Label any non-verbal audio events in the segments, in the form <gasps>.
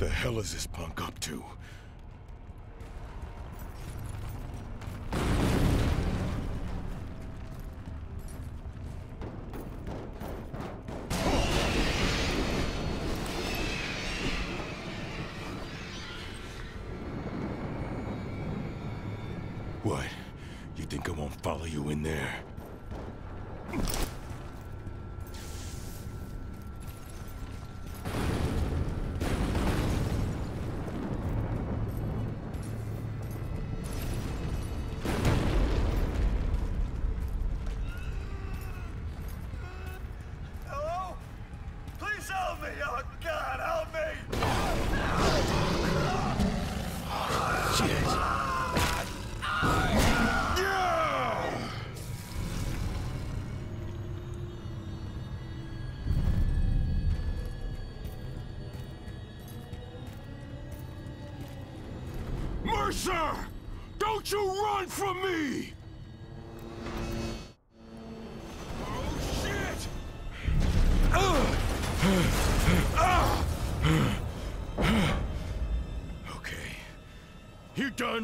the hell is this punk up to? What? You think I won't follow you in there?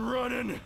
running.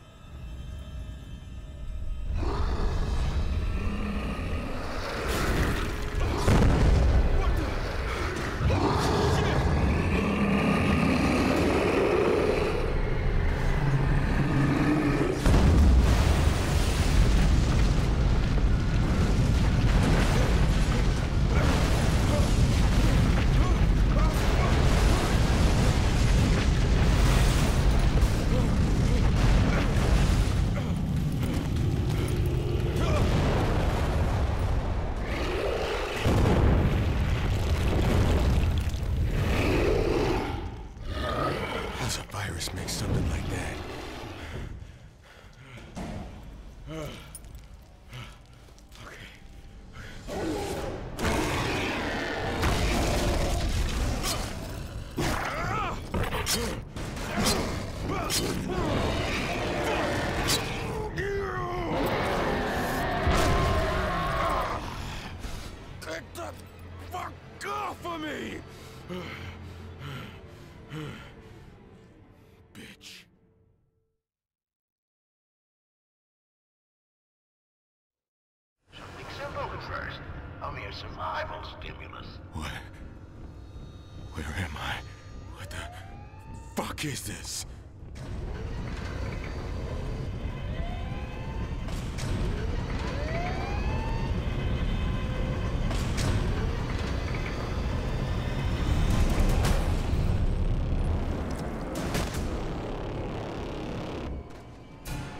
fuck is this?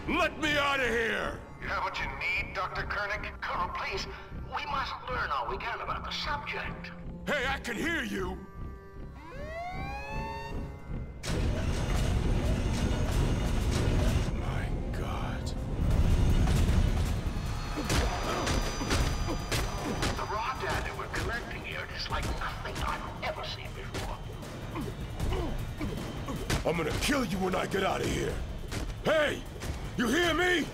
Let me out of here! when I get out of here. Hey! You hear me?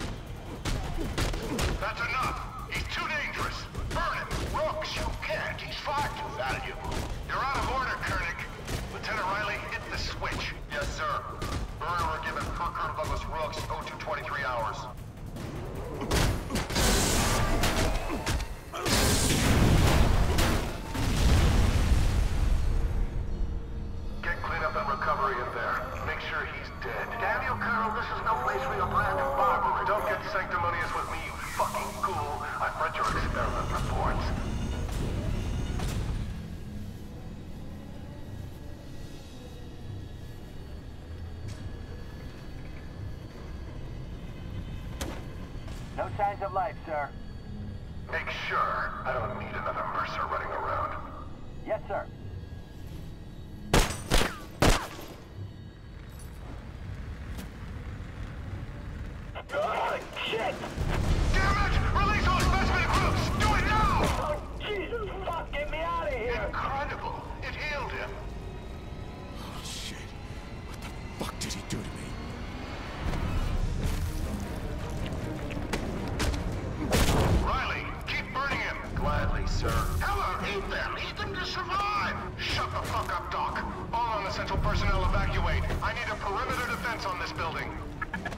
Non-essential personnel evacuate. I need a perimeter defense on this building.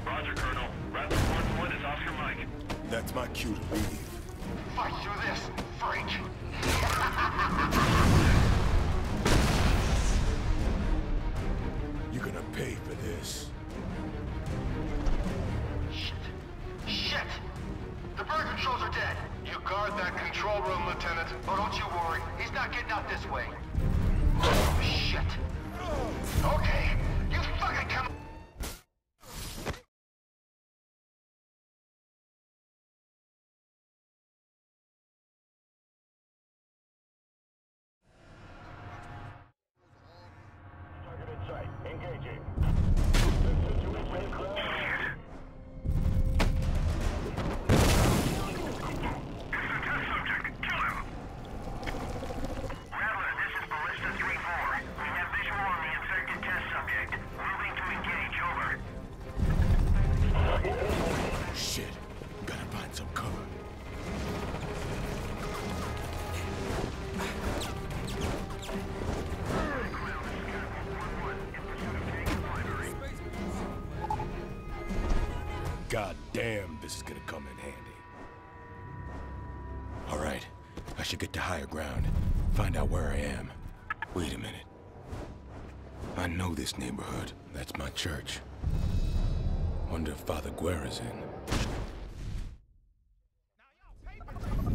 Roger, Colonel. Rapid 1-1 is Oscar Mike. That's my cue to leave. Fight through this, freak. You're gonna pay for this. Damn, this is gonna come in handy. All right, I should get to higher ground. Find out where I am. Wait a minute. I know this neighborhood. That's my church. Wonder if Father Guerra's in.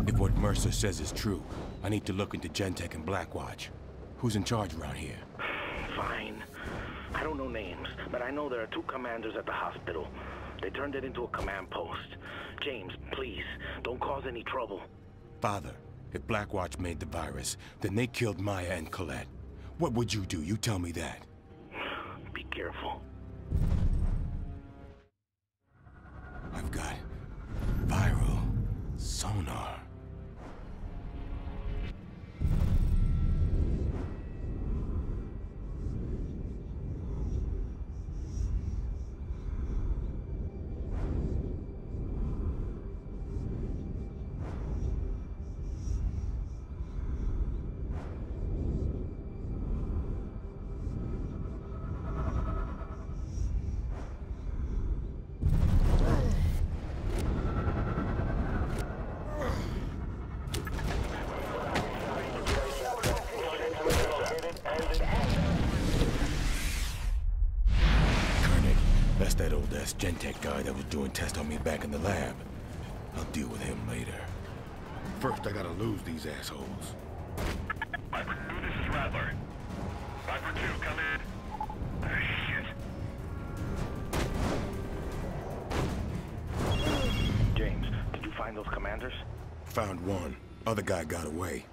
If what Mercer says is true, I need to look into Gentech and Blackwatch. Who's in charge around here? Fine. I don't know names, but I know there are two commanders at the hospital. They turned it into a command post. James, please, don't cause any trouble. Father, if Blackwatch made the virus, then they killed Maya and Colette. What would you do? You tell me that. Be careful. I've got viral sonar. These assholes. Viper 2, this is Rattler. Viper 2, come in. James, did you find those commanders? Found one. Other guy got away.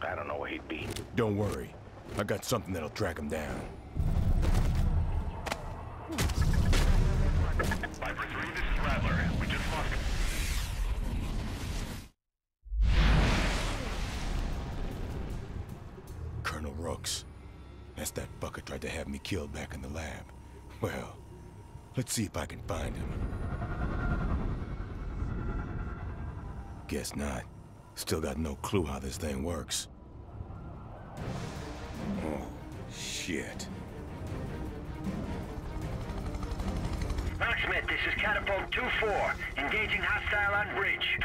I don't know where he'd be. Don't worry. I got something that'll track him down. Viper 3, this is Rattler. That's that fucker tried to have me killed back in the lab. Well, let's see if I can find him. Guess not. Still got no clue how this thing works. Oh, shit. Rocksmith, this is Catapult 2-4. Engaging hostile on bridge.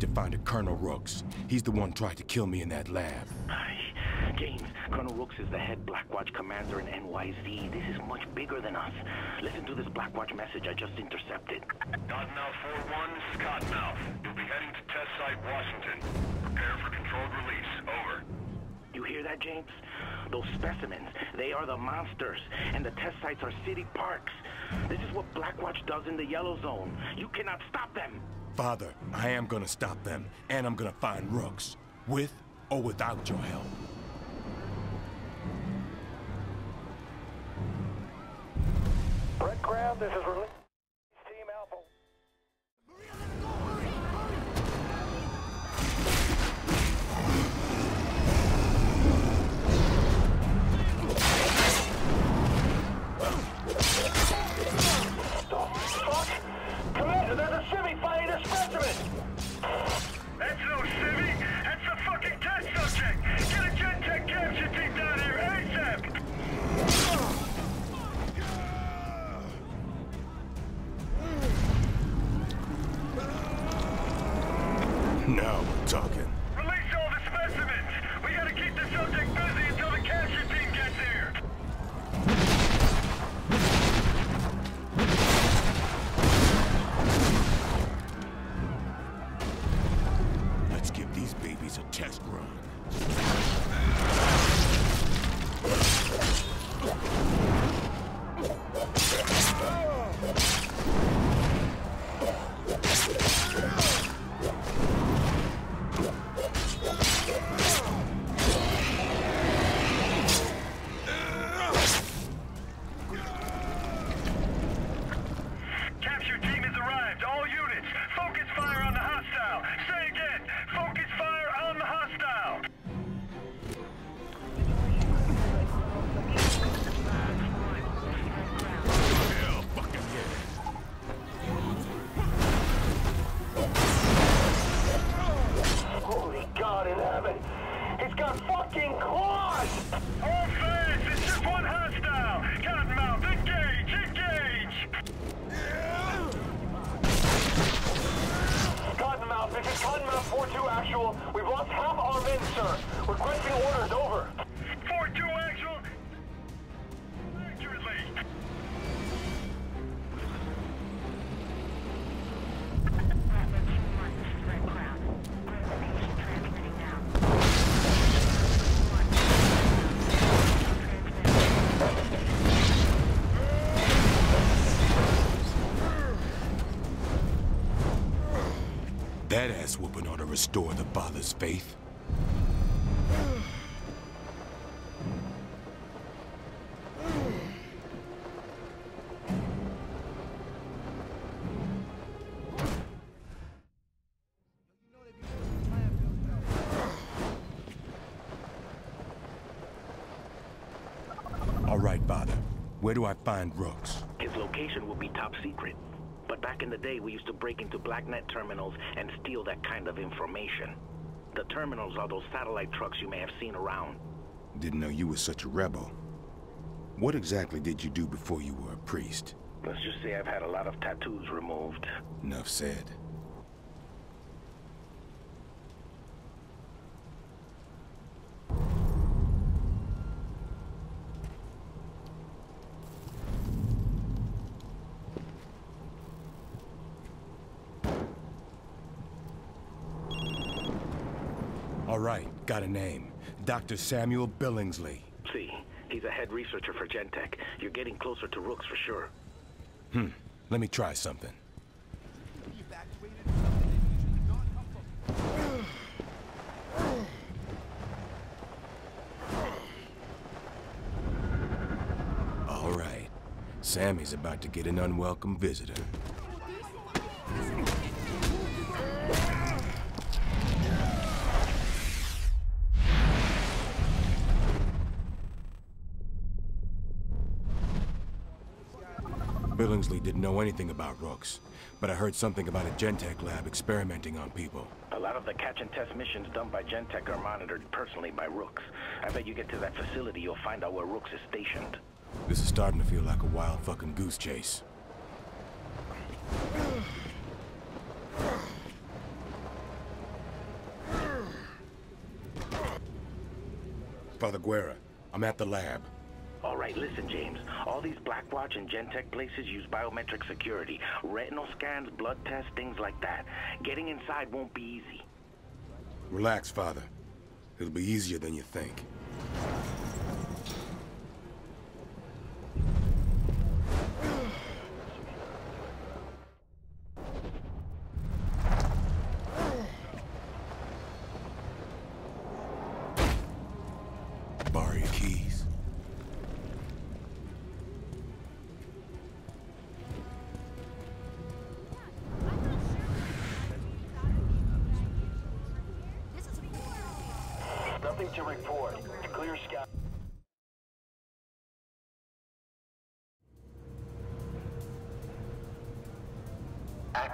Need to find a Colonel Rooks. He's the one tried to kill me in that lab. James, Colonel Rooks is the head Blackwatch commander in NYZ. This is much bigger than us. Listen to this Blackwatch message I just intercepted. Cottonmouth 4-1, this is Cottonmouth. You'll be heading to test site Washington. Prepare for controlled release. Over. You You hear that, James? Those specimens, they are the monsters, and the test sites are city parks. This is what Blackwatch does in the Yellow Zone. You cannot stop them. Father, I am gonna stop them, and I'm gonna find Rooks. With or without your help. Brett Ground, this is Release That ass whooping ought to restore the father's faith. All right, father. Where do I find Rooks? His location will be top secret. But back in the day, we used break into BlackNet terminals and steal that kind of information. The terminals are those satellite trucks you may have seen around. Didn't know you were such a rebel. What exactly did you do before you were a priest? Let's just say I've had a lot of tattoos removed. Enough said. All right, got a name. Dr. Samuel Billingsley. See, he's a head researcher for Gentech. You're getting closer to Rooks for sure. Hmm. Let me try something. All right. Sammy's about to get an unwelcome visitor. Billingsley didn't know anything about Rooks, but I heard something about a Gentech lab experimenting on people. A lot of the catch and test missions done by Gentech are monitored personally by Rooks. I bet you get to that facility, you'll find out where Rooks is stationed. This is starting to feel like a wild fucking goose chase. Father Guerra, I'm at the lab. All right, listen, James. All these Blackwatch and Gentech places use biometric security. Retinal scans, blood tests, things like that. Getting inside won't be easy. Relax, Father. It'll be easier than you think.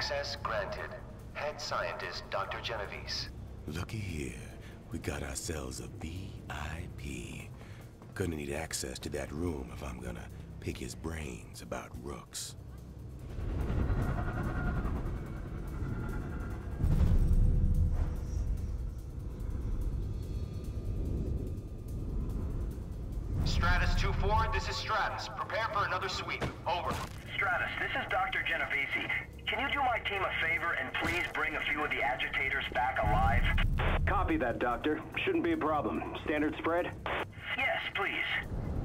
Access granted. Head scientist Dr. Genovese. Looky here. We got ourselves a VIP. Gonna need access to that room if I'm gonna pick his brains about rooks. Stratus 2-4, this is Stratus. Prepare for another sweep. Team a favor and please bring a few of the agitators back alive? Copy that, Doctor. Shouldn't be a problem. Standard spread? Yes, please.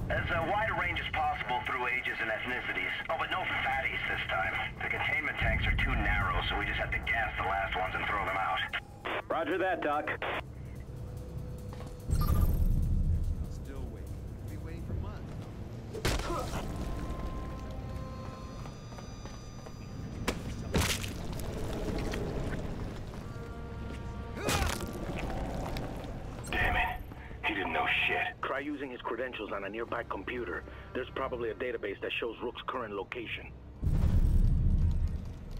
As uh, wide a range as possible through ages and ethnicities. Oh, but no fatties this time. The containment tanks are too narrow, so we just have to gas the last ones and throw them out. Roger that, Doc. Credentials on a nearby computer. There's probably a database that shows Rook's current location.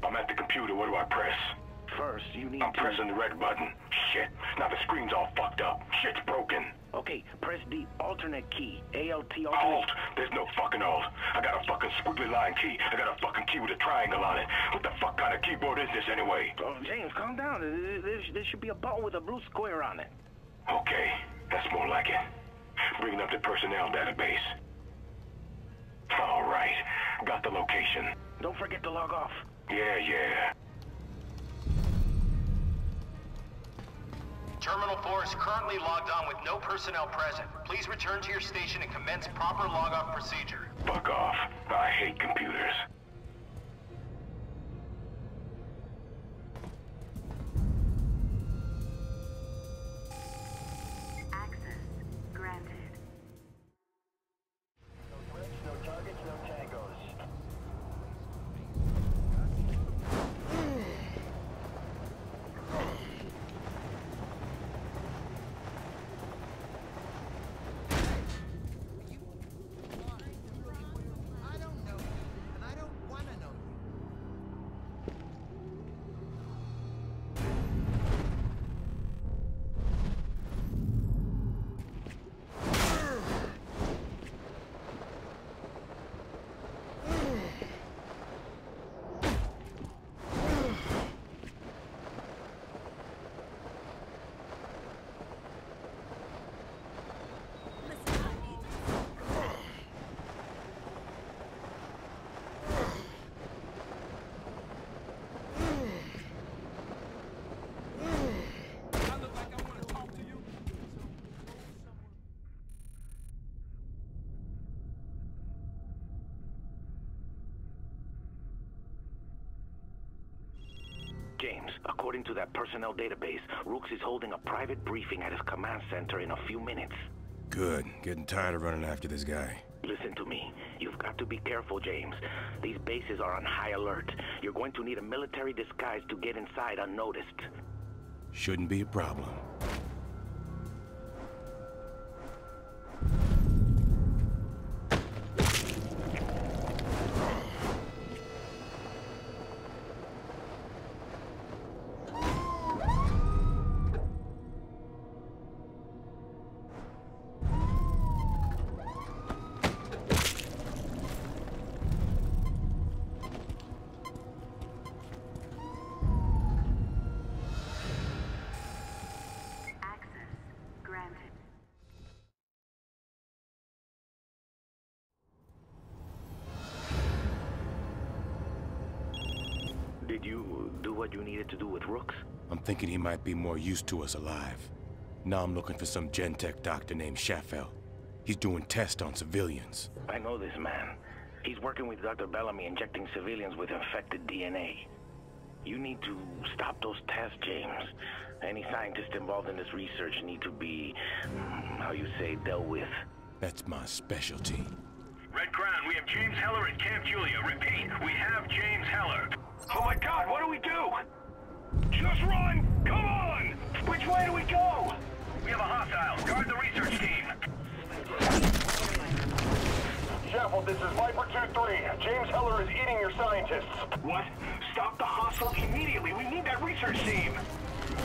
I'm at the computer. What do I press? First, you need I'm to... pressing the red button. Shit. Now the screen's all fucked up. Shit's broken. Okay, press the alternate key. ALT alternate... Alt. There's no fucking alt. I got a fucking squiggly line key. I got a fucking key with a triangle on it. What the fuck kind of keyboard is this anyway? Oh, James, calm down. There, there- there should be a button with a blue square on it. Okay, that's more like it. Bringing up the personnel database. All right, got the location. Don't forget to log off. Yeah, yeah. Terminal 4 is currently logged on with no personnel present. Please return to your station and commence proper log-off procedure. Fuck off. I hate computers. According to that personnel database, Rooks is holding a private briefing at his command center in a few minutes. Good. Getting tired of running after this guy. Listen to me. You've got to be careful, James. These bases are on high alert. You're going to need a military disguise to get inside unnoticed. Shouldn't be a problem. Thinking he might be more used to us alive. Now I'm looking for some Gentech doctor named Sheffield. He's doing tests on civilians. I know this man. He's working with Dr. Bellamy injecting civilians with infected DNA. You need to stop those tests, James. Any scientists involved in this research need to be, mm, how you say, dealt with. That's my specialty. Red Crown, we have James Heller in Camp Julia. Repeat, we have James Heller. Oh my god, what do we do? Just run! Come on! Which way do we go? We have a hostile. Guard the research team. Sheffield, this is Viper 2-3. James Heller is eating your scientists. What? Stop the hostile immediately. We need that research team.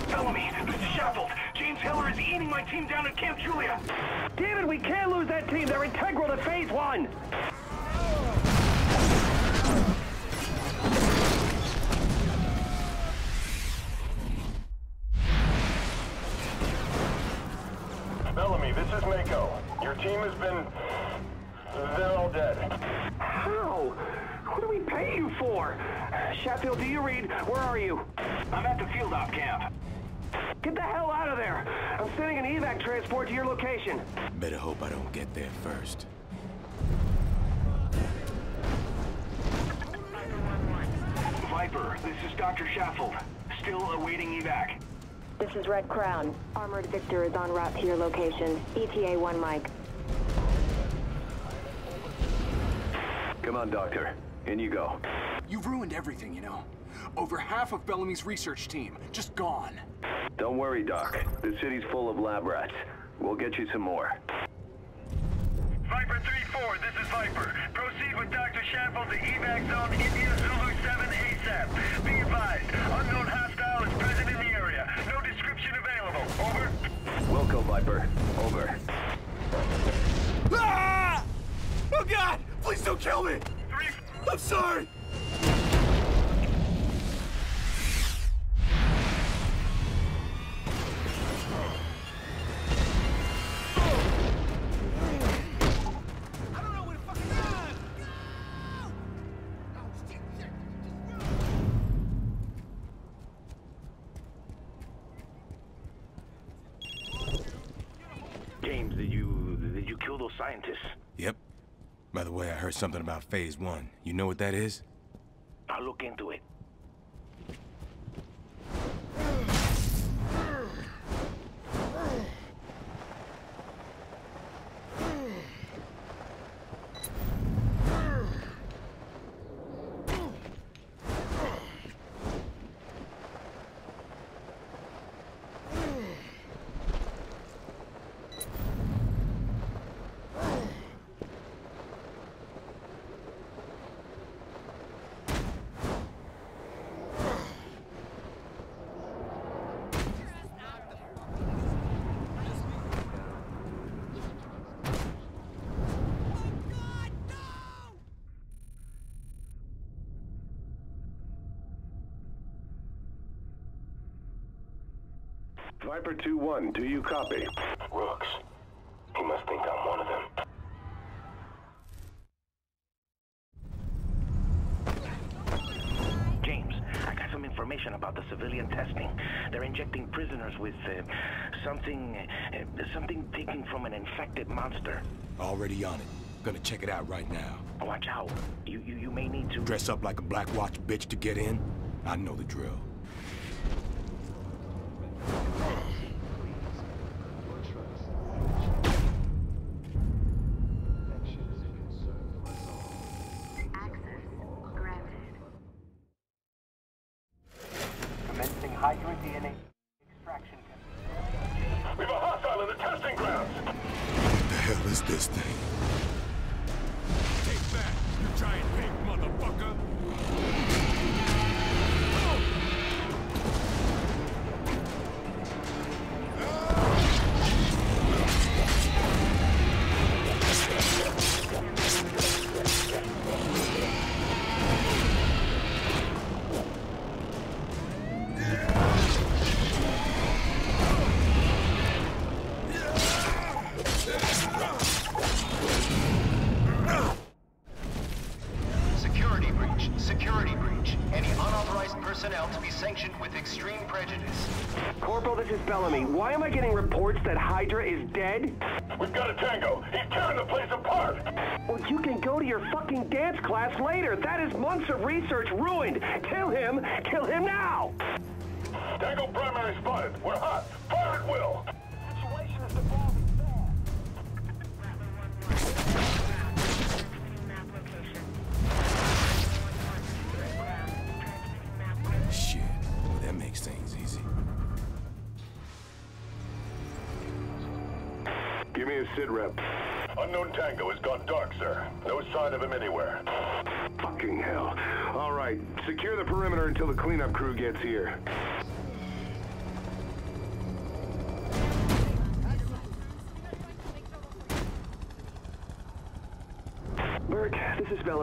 Bellamy, this is Sheffield. James Heller is eating my team down at Camp Julia. Damn it, we can't lose that team. They're integral to Phase 1. Get the hell out of there! I'm sending an evac transport to your location. Better hope I don't get there first. Viper, this is Dr. Sheffield. Still awaiting evac. This is Red Crown. Armored Victor is en route to your location. ETA 1 Mike. Come on, Doctor. In you go. You've ruined everything, you know. Over half of Bellamy's research team, just gone. Don't worry, Doc. The city's full of lab rats. We'll get you some more. Viper 3-4, this is Viper. Proceed with Dr. Sheffield to evac zone India Zulu 7 ASAP. Be advised, unknown hostile is present in the area. No description available. Over. Wilco, Viper. Over. Ah! Oh God! Please don't kill me! Three. I'm sorry! Something about Phase 1. You know what that is? I'll look into it. Viper 2-1, do you copy? Rooks. He must think I'm one of them. James, I got some information about the civilian testing. They're injecting prisoners with uh, something, uh, something taken from an infected monster. Already on it. Gonna check it out right now. Watch out. You, you, you may need to... Dress up like a Black Watch bitch to get in? I know the drill.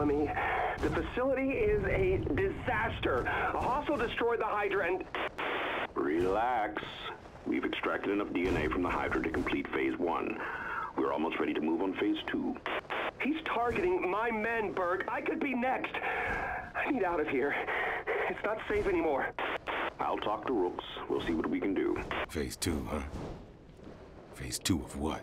The facility is a disaster. A hostile destroyed the Hydra and... Relax. We've extracted enough DNA from the Hydra to complete Phase 1. We're almost ready to move on Phase 2. He's targeting my men, Berg. I could be next. I need out of here. It's not safe anymore. I'll talk to Rooks. We'll see what we can do. Phase 2, huh? Phase 2 of what?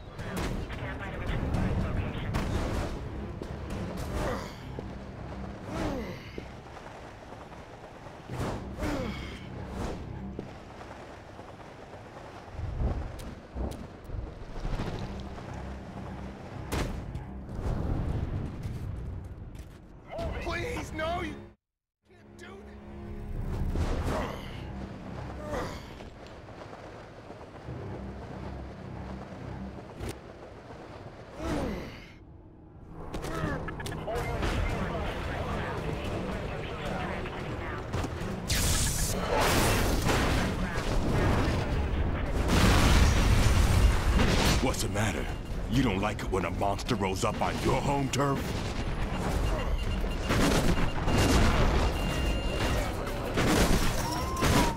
when a monster rose up on your home turf?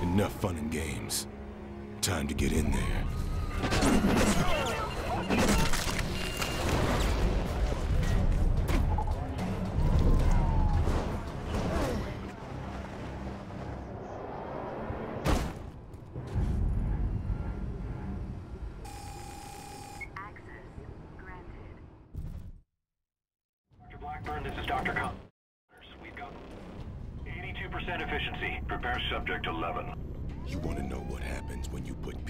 Enough fun and games. Time to get in there.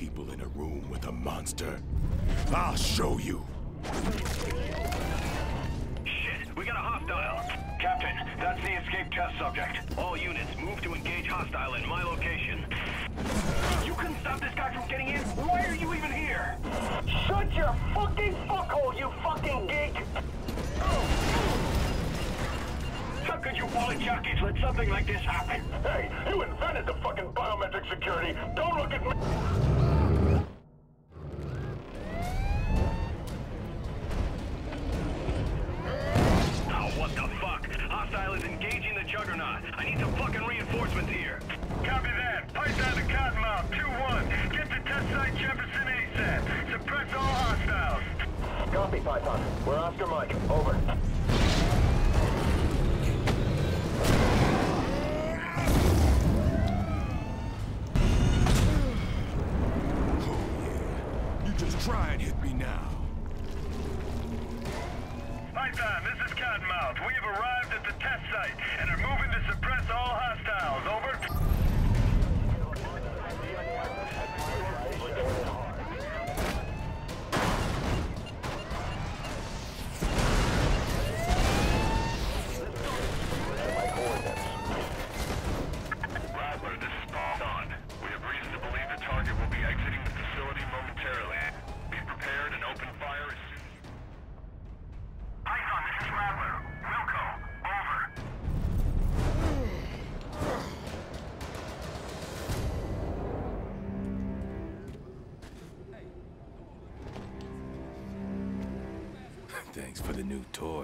people in a room with a monster. I'll show you.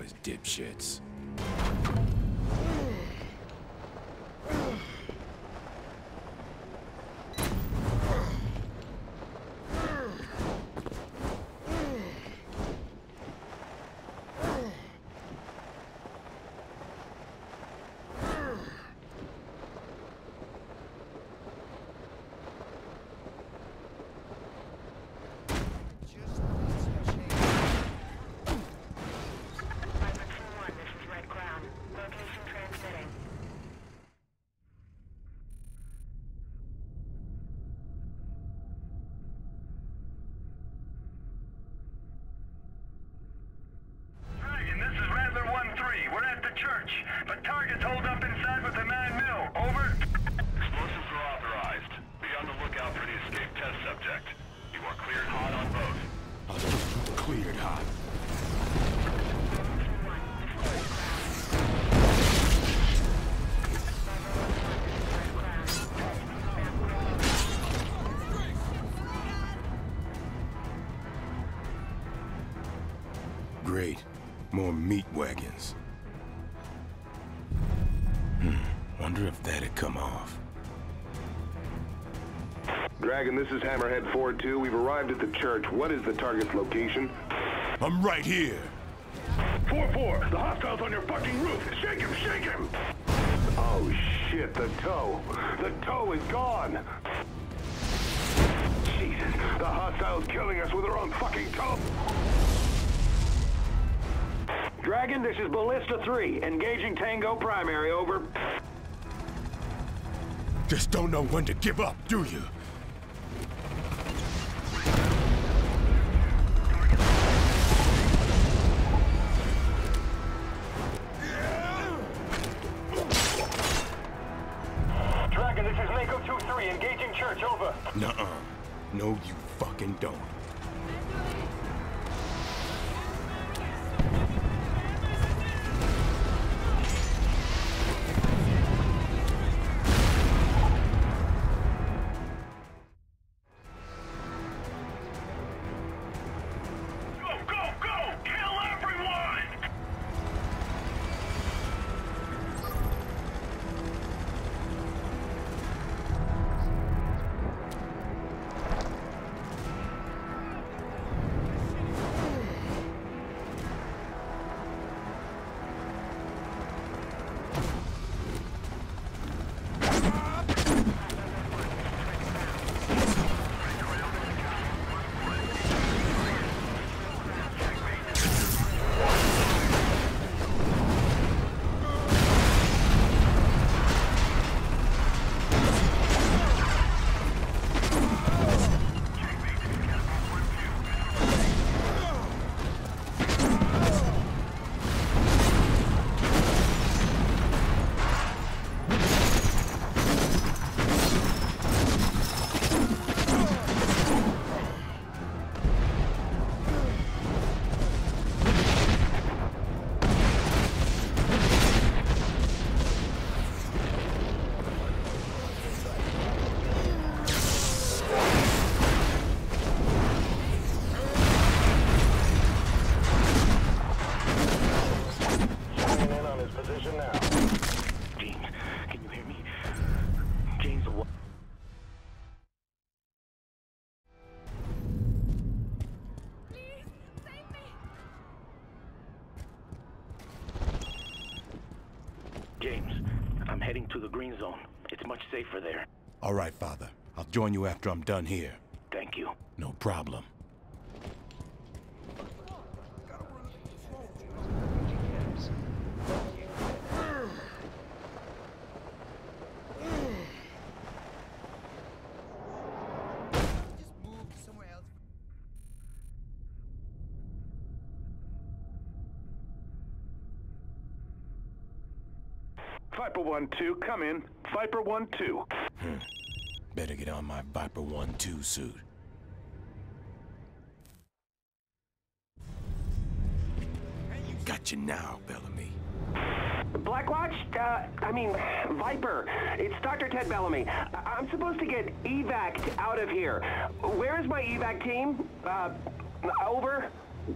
Toys, dipshits. More meat wagons. Hmm. Wonder if that'd come off. Dragon, this is Hammerhead 4-2. We've arrived at the church. What is the target's location? I'm right here. 4-4, the hostile's on your fucking roof. Shake him, shake him! Oh shit, the toe. The toe is gone. Jesus, the hostile's killing us with her own fucking toe. Dragon, this is Ballista 3. Engaging Tango Primary, over. Just don't know when to give up, do you? Join you after I'm done here. Thank you. No problem. Viper 1-2, come in. Viper 1-2. Better get on my Viper 1-2 suit. Got you now, Bellamy. Blackwatch? Uh, I mean, Viper. It's Dr. Ted Bellamy. I- I'm supposed to get evac out of here. Where is my evac team? Uh, over.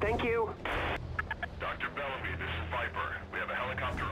Thank you. Dr. Bellamy, this is Viper. We have a helicopter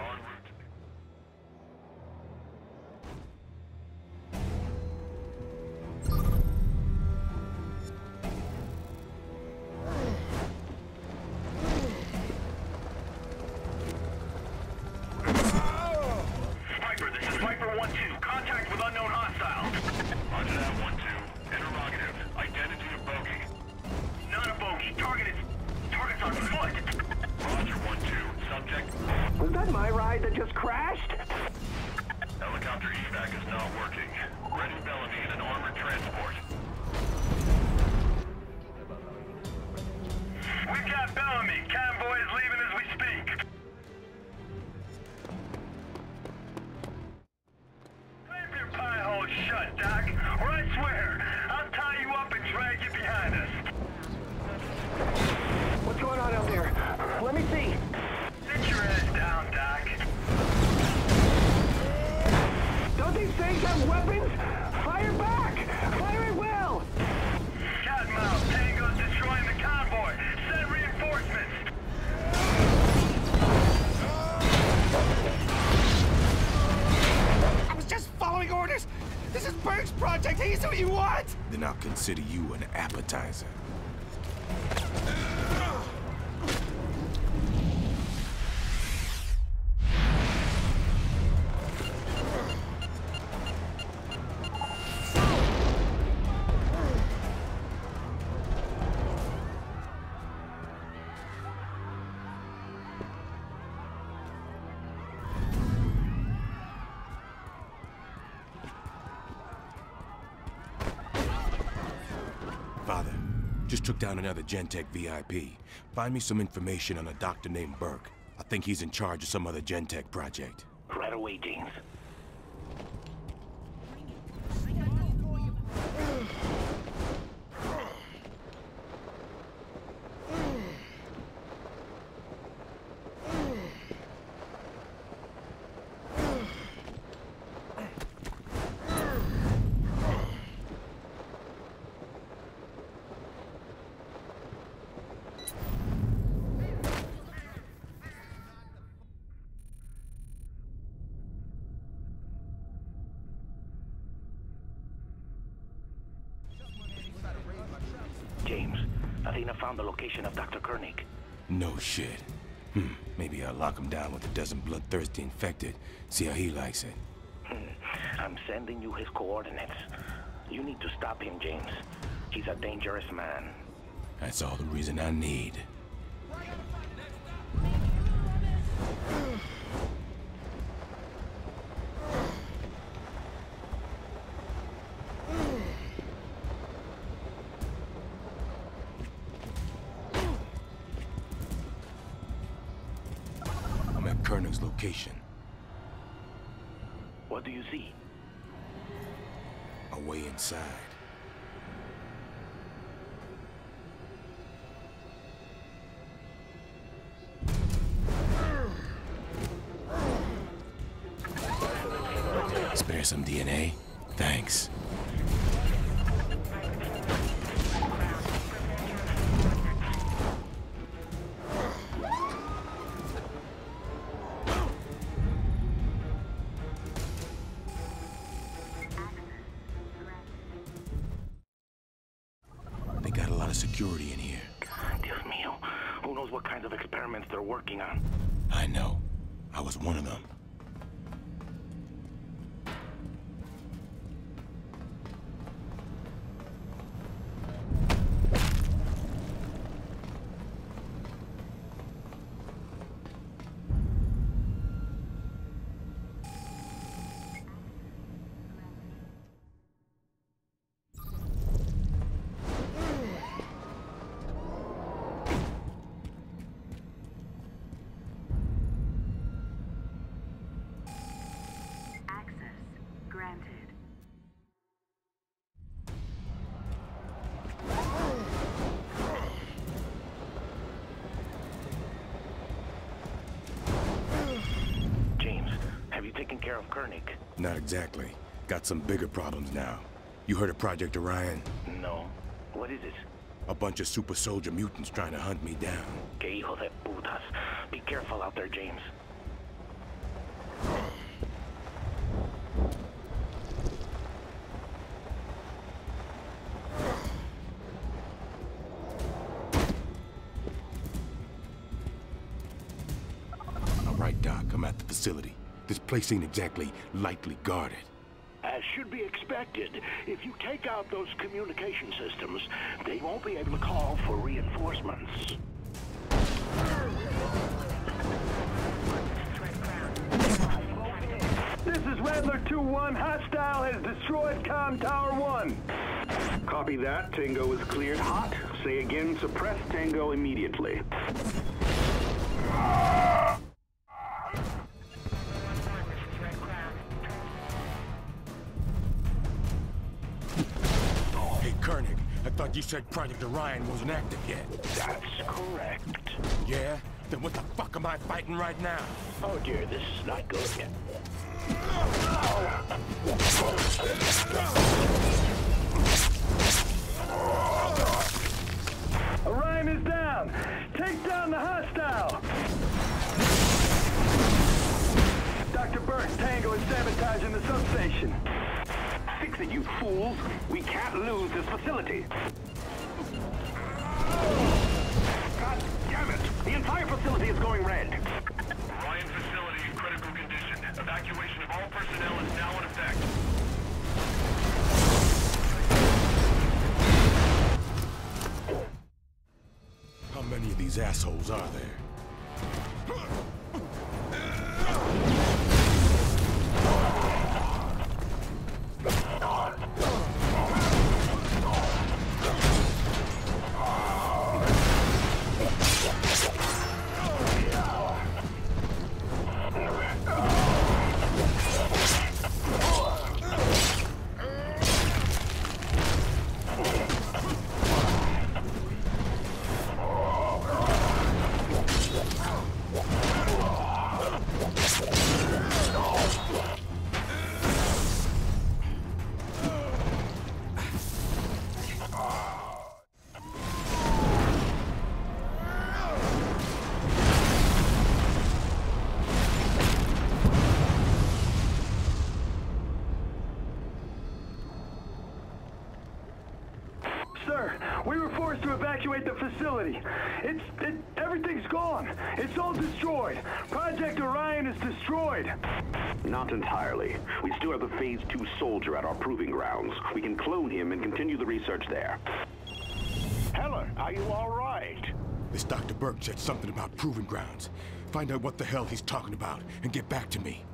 consider you an appetizer. Just took down another Gentek VIP. Find me some information on a doctor named Burke. I think he's in charge of some other Gentek project. Right away, James. James, I found the location of Dr. Koenig. No shit. Hmm, maybe I'll lock him down with a dozen bloodthirsty infected. See how he likes it. Hmm. I'm sending you his coordinates. You need to stop him, James. He's a dangerous man. That's all the reason I need. Working on? I know. I was one of them. Not exactly. Got some bigger problems now. You heard of Project Orion? No. What is it? A bunch of super soldier mutants trying to hunt me down. Que hijo de putas. Be careful out there, James. Place ain't exactly lightly guarded. As should be expected, if you take out those communication systems, they won't be able to call for reinforcements. This is Rattler 2-1. Hostile has destroyed Com Tower 1. Copy that. Tango is cleared hot. Say again, suppress Tango immediately. Said Project Orion wasn't active yet. That's correct. Yeah? Then what the fuck am I fighting right now? Oh dear, this is not good. <laughs> these assholes are there? Facility. It's... It, everything's gone. It's all destroyed. Project Orion is destroyed. Not entirely. We still have the Phase 2 soldier at our proving grounds. We can clone him and continue the research there. Heller, are you all right? This Dr. Burke said something about proving grounds. Find out what the hell he's talking about and get back to me.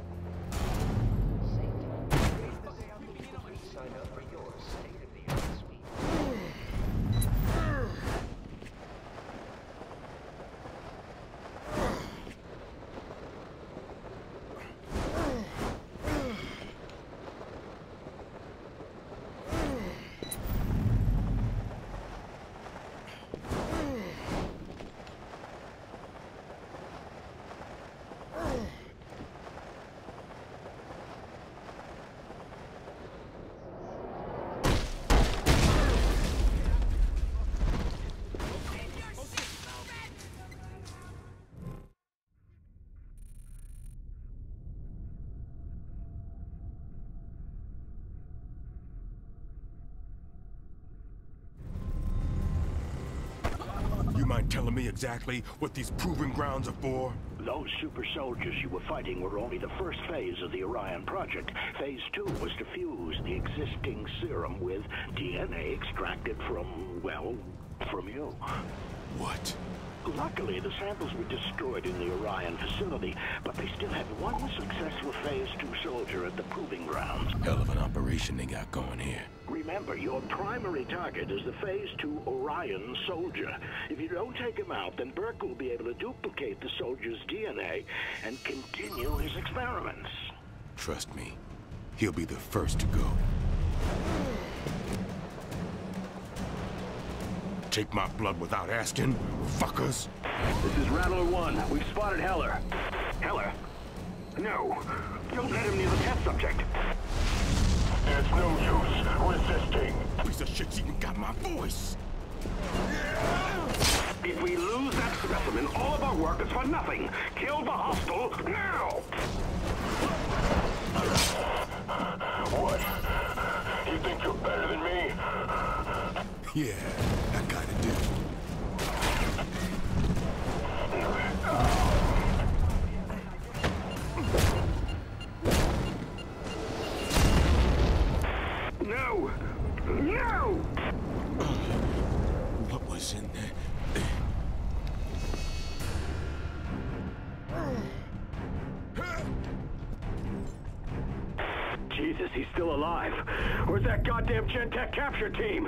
You mind telling me exactly what these proving grounds are for? Those super soldiers you were fighting were only the first phase of the Orion project. Phase two was to fuse the existing serum with DNA extracted from, well, from you. What? Luckily, the samples were destroyed in the Orion facility, but they still had one successful Phase 2 soldier at the proving grounds. Hell of an operation they got going here. Remember, your primary target is the Phase 2 Orion soldier. If you don't take him out, then Burke will be able to duplicate the soldier's DNA and continue his experiments. Trust me, he'll be the first to go. Take my blood without asking, fuckers. This is Rattler 1. We've spotted Heller. Heller? No. Don't let him near the test subject. There's no use resisting. Piece of shit's even got my voice. If we lose that specimen, all of our work is for nothing. Kill the hostile now! What? You think you're better than me? Yeah, capture team?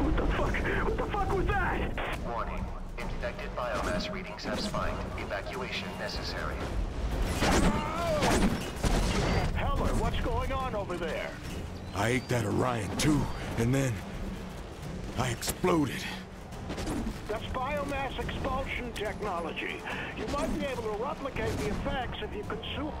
What the fuck? What the fuck was that? Warning. Infected biomass readings have spiked. Evacuation necessary. Heller, what's going on over there? I ate that Orion too, and then I exploded. That's biomass expulsion technology. You might be able to replicate the effects if you consume...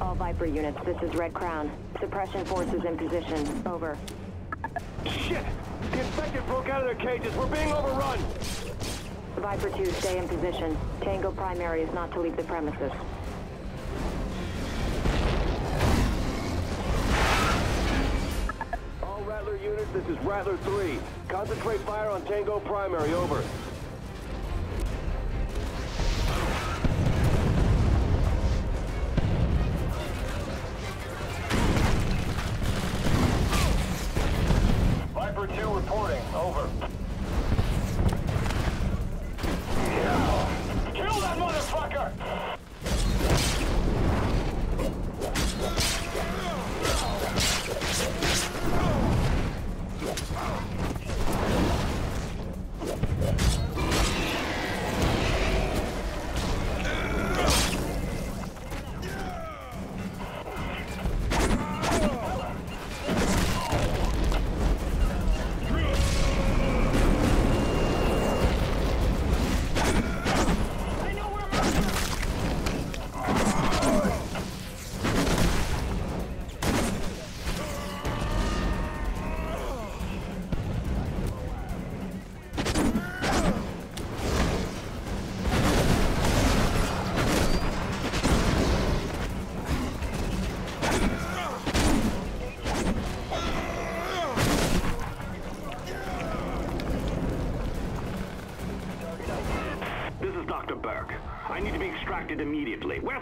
All Viper units, this is Red Crown. Suppression forces in position. Over. Shit! The infected broke out of their cages. We're being overrun! Viper 2, stay in position. Tango primary is not to leave the premises. Rattler 3. Concentrate fire on Tango Primary, over.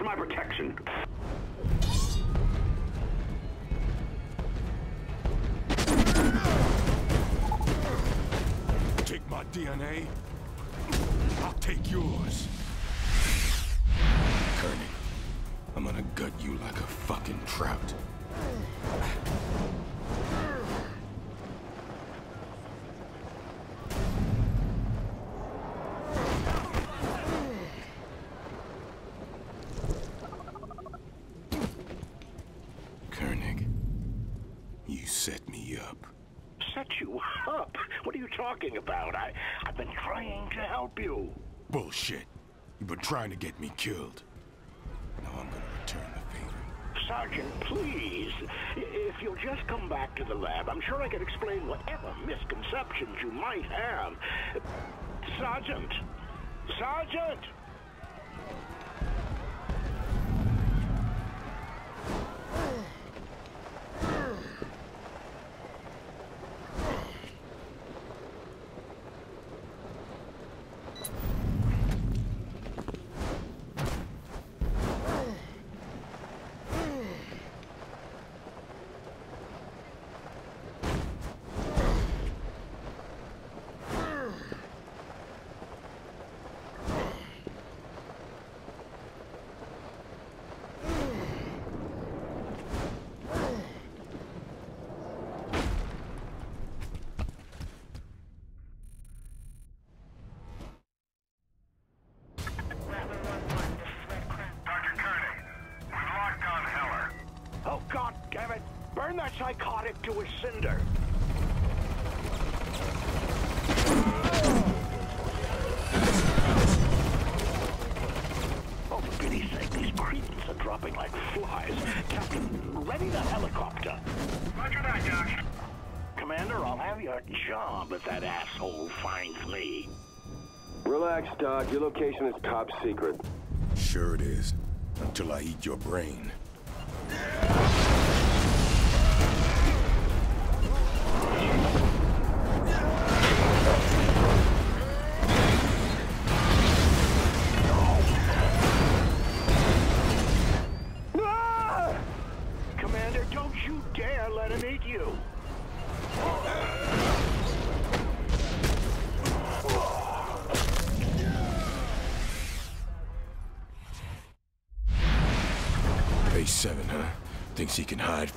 My protection? Take my DNA, I'll take yours. Koenig, I'm gonna gut you like a fucking trout. Koenig, you set me up. Set you up? What are you talking about? I, I've been trying to help you. Bullshit. You've been trying to get me killed. Now I'm gonna return the favor. Sergeant, please. If you'll just come back to the lab, I'm sure I can explain whatever misconceptions you might have. Sergeant! Sergeant! <sighs> <sighs> <sighs> to a cinder! Oh, for pity's sake, these cretins are dropping like flies. Captain, ready the helicopter. Roger that, Doc. Commander, I'll have your job if that asshole finds me. Relax, Doc. Your location is top secret. Sure it is. Until I eat your brain.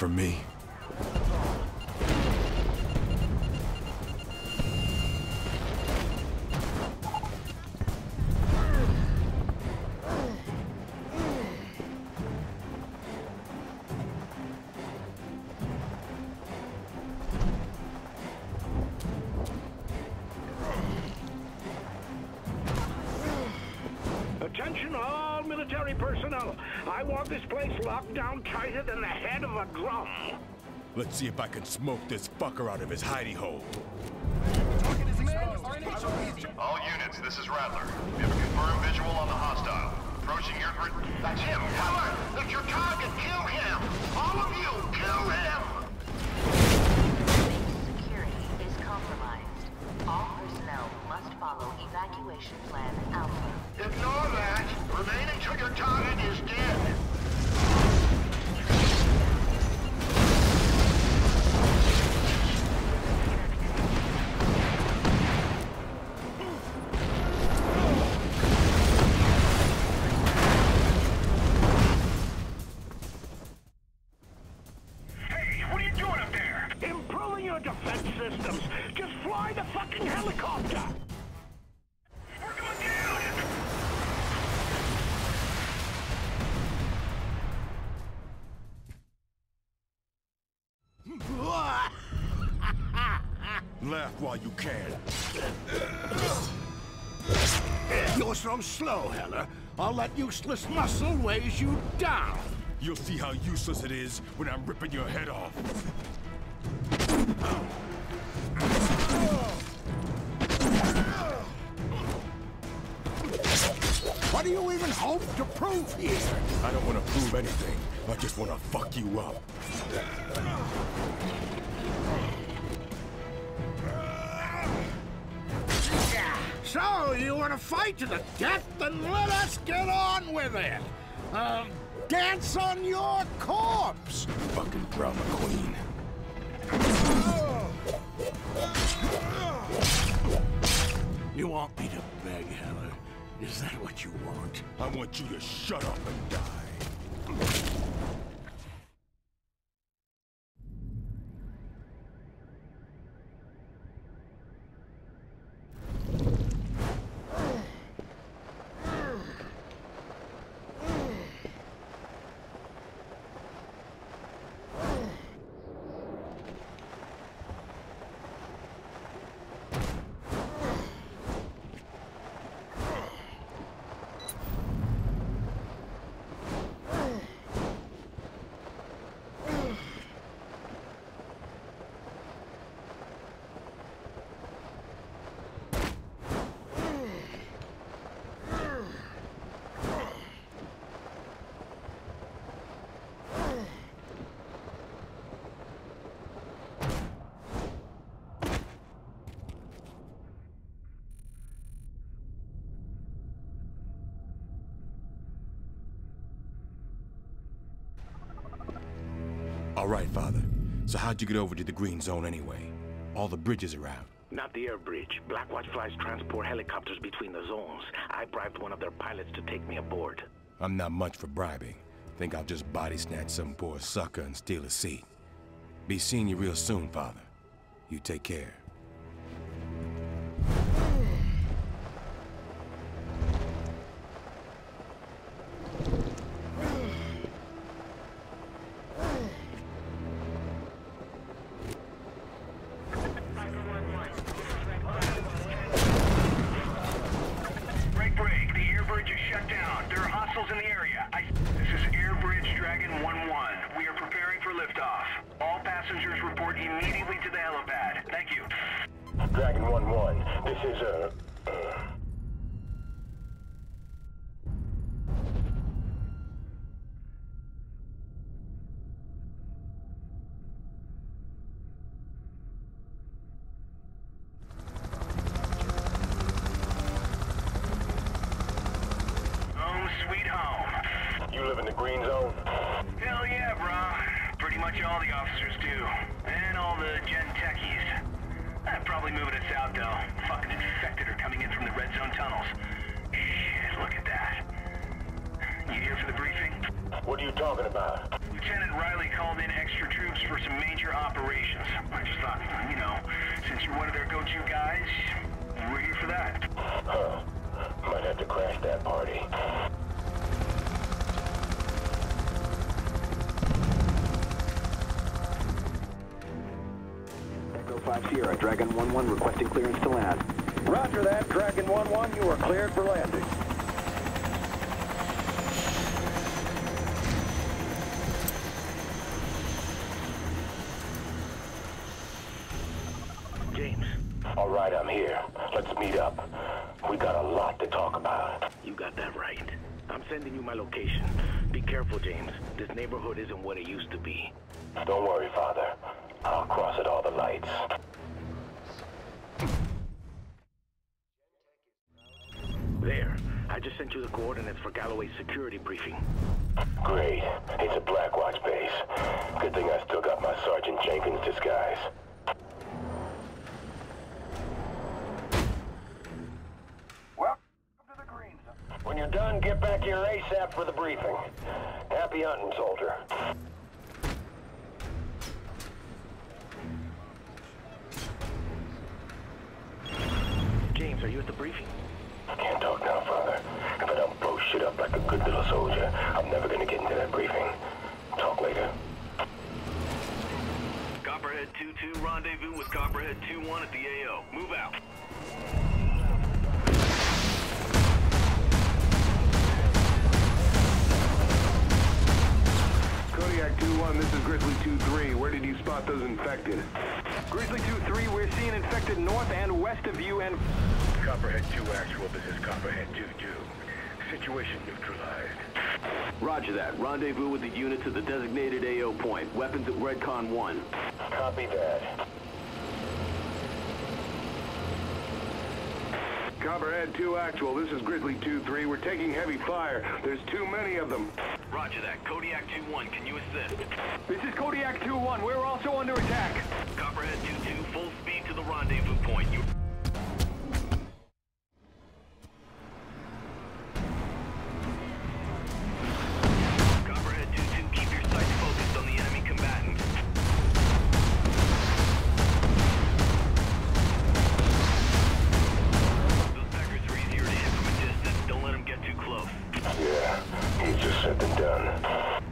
From me? Let's see if I can smoke this fucker out of his hidey hole. All units, this is Rattler. We have a confirmed visual on the hostile. Approaching your. That's him! Cover! That's your target! Kill him! All of you, kill him! While you can. You're so slow, Heller. All that useless muscle weighs you down. You'll see how useless it is when I'm ripping your head off. What do you even hope to prove here? I don't want to prove anything. I just want to fuck you up. Fight to the death? Then let us get on with it. Uh, dance on your corpse. Fucking drama queen. You want me to beg, Heller? Is that what you want? I want you to shut up and die. Right, Father. So how'd you get over to the Green Zone anyway? All the bridges are out. Not the air bridge. Blackwatch flies transport helicopters between the zones. I bribed one of their pilots to take me aboard. I'm not much for bribing. Think I'll just body snatch some poor sucker and steal a seat. Be seeing you real soon, Father. You take care. coordinates for Galloway's security briefing. Great. It's a Blackwatch base. Good thing I still got my Sergeant Jenkins disguise. Welcome to the greens. When you're done, get back here ASAP for the briefing. Copperhead 2 actual, this is Copperhead 2-2. Situation neutralized. Roger that. Rendezvous with the units at the designated AO point. Weapons at Redcon 1. Copy that. Copperhead 2 actual, this is Gridley 2-3. We're taking heavy fire. There's too many of them. Roger that. Kodiak 2-1, can you assist? This is Kodiak 2-1. We're also under attack. Copperhead 2-2, full speed to the rendezvous point. You said than done.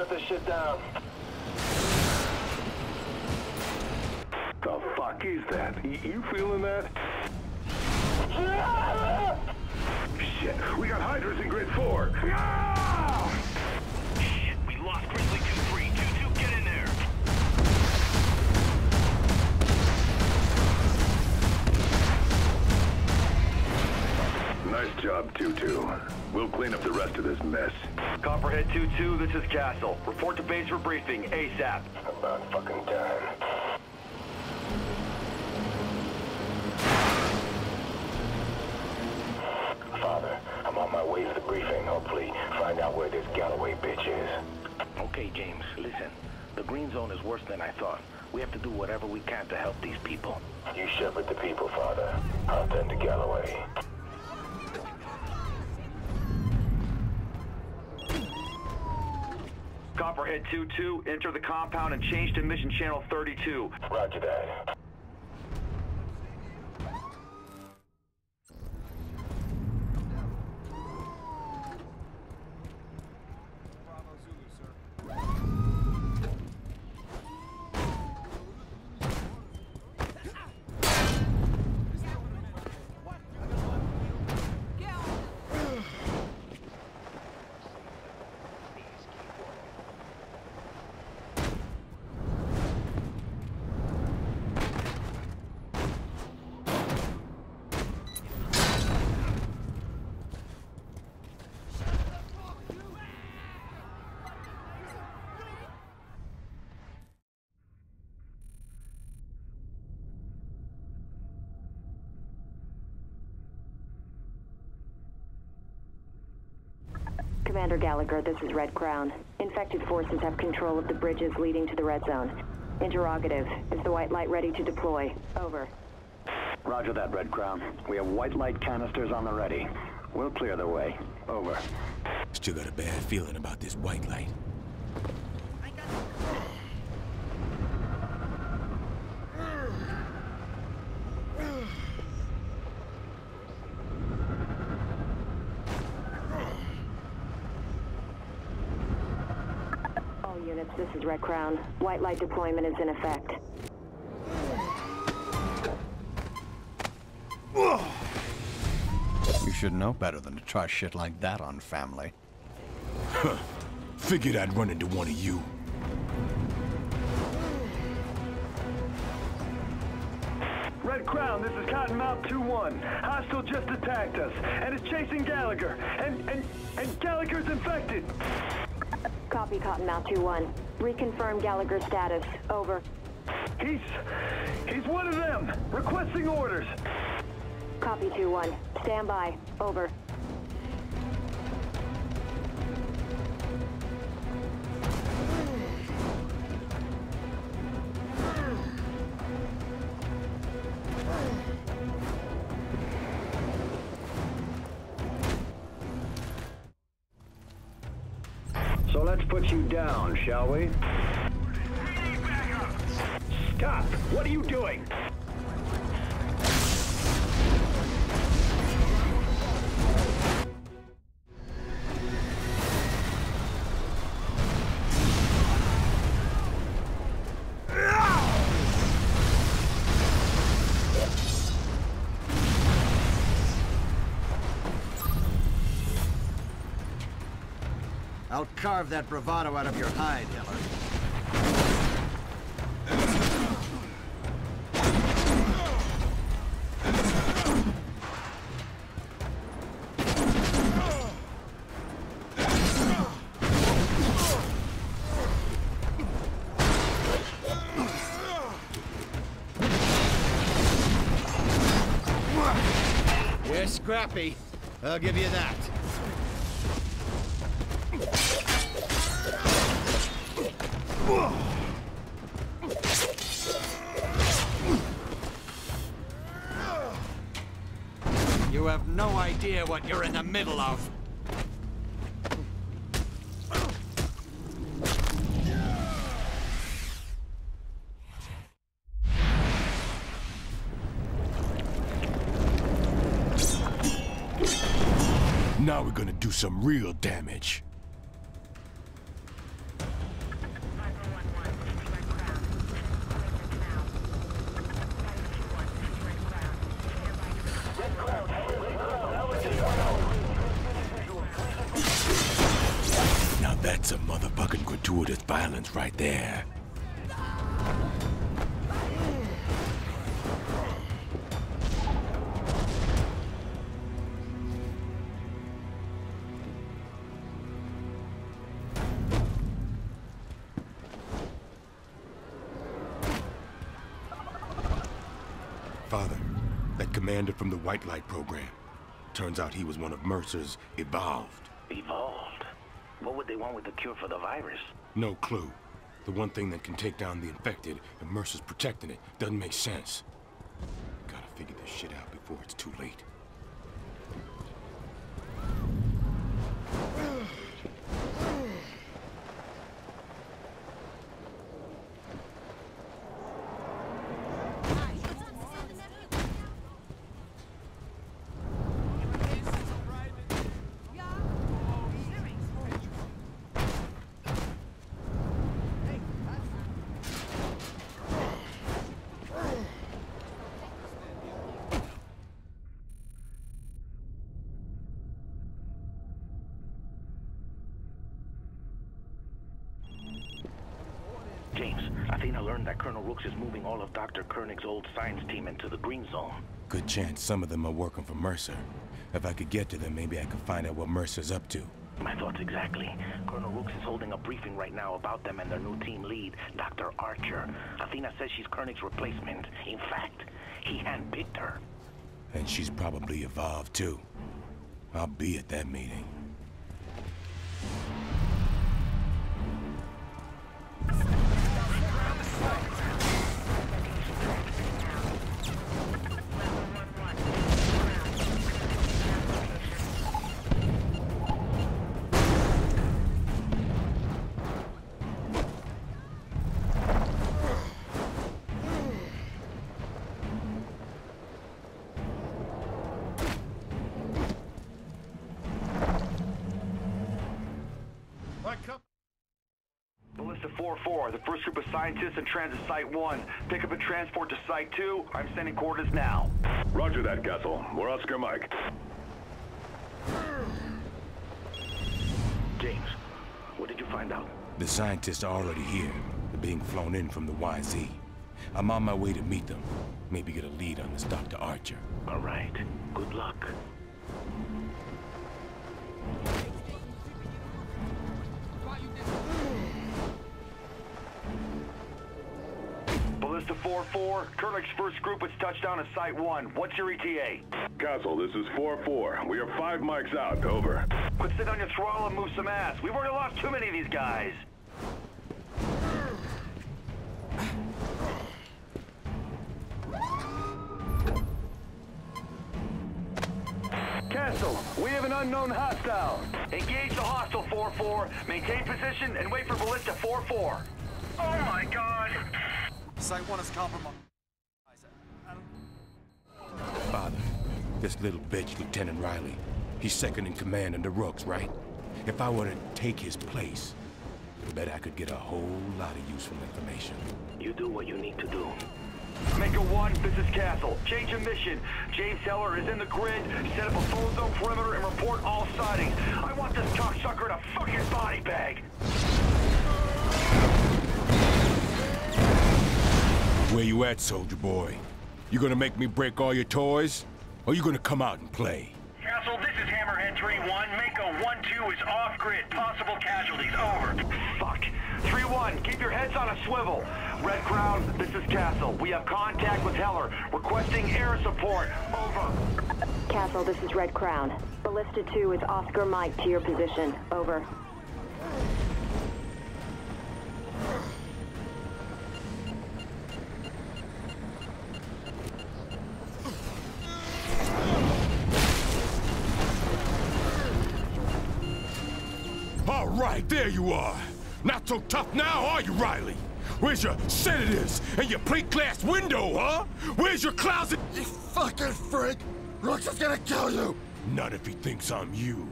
shut this shit down. This is Castle. Report to base for briefing, ASAP. About fucking time. Father, I'm on my way to the briefing. Hopefully, find out where this Galloway bitch is. Okay, James, listen. The green zone is worse than I thought. We have to do whatever we can to help these people. You shepherd the people, Father. I'll tend to Galloway. Copperhead 2-2, enter the compound and change to mission channel 32. Roger that. Gallagher, this is Red Crown. Infected forces have control of the bridges leading to the red zone. Interrogative. Is the white light ready to deploy? Over. Roger that, Red Crown. We have white light canisters on the ready. We'll clear the way. Over. Still got a bad feeling about this white light. All units, this is Red Crown. White light deployment is in effect. You should know better than to try shit like that on family. Huh. Figured I'd run into one of you. Red Crown, this is Cottonmouth 2-1. Hostile just attacked us, and is chasing Gallagher. And, and, and Gallagher's infected. Copy, Cottonmouth 2-1. Reconfirm Gallagher's status. Over. He's, he's one of them, requesting orders. Copy 2-1. Stand by. Over. Shall we? Stop! What are you doing? I'll carve that bravado out of your hide, Heller. You're scrappy. I'll give you that. You have no idea what you're in the middle of. Now we're gonna do some real damage. White Light program. Turns out he was one of Mercer's Evolved. Evolved? What would they want with the cure for the virus? No clue. The one thing that can take down the infected, and Mercer's protecting it, doesn't make sense. Gotta figure this shit out before it's too late. James, Athena learned that Colonel Rooks is moving all of Dr. Koenig's old science team into the green zone. Good chance some of them are working for Mercer. If I could get to them, maybe I could find out what Mercer's up to. My thoughts exactly. Colonel Rooks is holding a briefing right now about them and their new team lead, Dr. Archer. Athena says she's Koenig's replacement. In fact, he handpicked her. And she's probably evolved too. I'll be at that meeting. First group of scientists in transit Site 1. Pick up and transport to Site 2. I'm sending coordinates now. Roger that, Castle. We're Oscar Mike. James, what did you find out? The scientists are already here. They're being flown in from the YZ. I'm on my way to meet them. Maybe get a lead on this Dr. Archer. All right. Good luck. Ballista 4-4, Koenig's first group has touched down at Site 1. What's your ETA? Castle, this is 4-4. We are five mics out. Over. Quit sitting on your throttle and move some ass. We've already lost too many of these guys. Castle, we have an unknown hostile. Engage the hostile 4-4, maintain position, and wait for Ballista 4-4. Oh my god! Site 1 is compromised. Father, this little bitch, Lieutenant Riley, he's second in command under Rooks, right? If I were to take his place, I bet I could get a whole lot of useful information. You do what you need to do. Maker 1, this is Castle. Change of mission. James Heller is in the grid. Set up a full zone perimeter and report all sightings. I want this cocksucker to fuck his body bag. Where you at, soldier boy? You gonna make me break all your toys? Or you gonna come out and play? Castle, this is Hammerhead 3-1. Mako 1-2 is off-grid. Possible casualties. Over. Fuck. 3-1, keep your heads on a swivel. Red Crown, this is Castle. We have contact with Heller. Requesting air support. Over. Castle, this is Red Crown. Ballista 2 is Oscar Mike to your position. Over. Right, there you are. Not so tough now, are you, Riley? Where's your sedatives and your plate glass window, huh? Where's your closet? You fucking freak! Rooks is gonna kill you! Not if he thinks I'm you.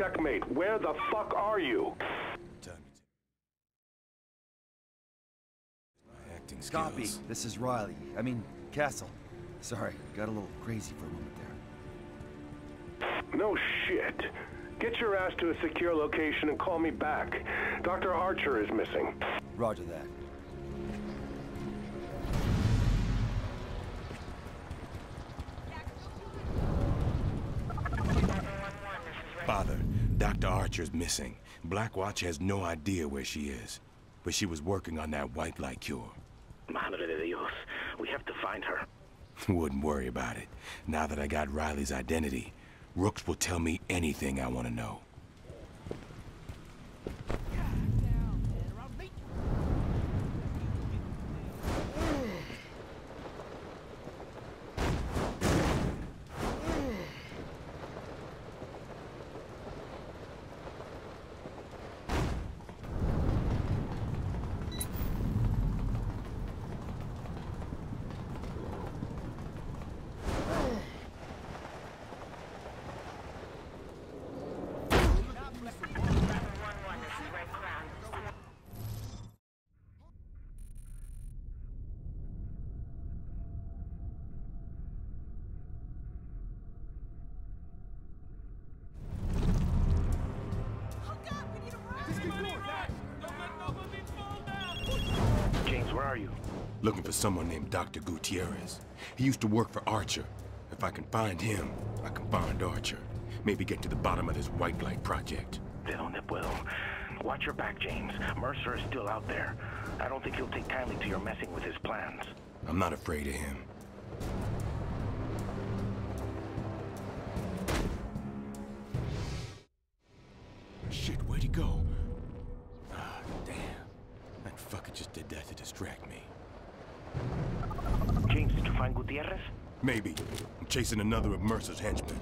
Checkmate. Where the fuck are you? Copy. This is Riley. I mean, Castle. Sorry, got a little crazy for a moment there. No shit. Get your ass to a secure location and call me back. Dr. Archer is missing. Roger that. Dr. Archer's missing. Blackwatch has no idea where she is. But she was working on that white light cure. Madre de Dios. We have to find her. <laughs> Wouldn't worry about it. Now that I got Riley's identity, Rooks will tell me anything I want to know. Dr. Gutierrez. He used to work for Archer. If I can find him, I can find Archer. Maybe get to the bottom of this white light project. De donde puedo. Watch your back, James. Mercer is still out there. I don't think he'll take kindly to your messing with his plans. I'm not afraid of him. Another of Mercer's henchmen.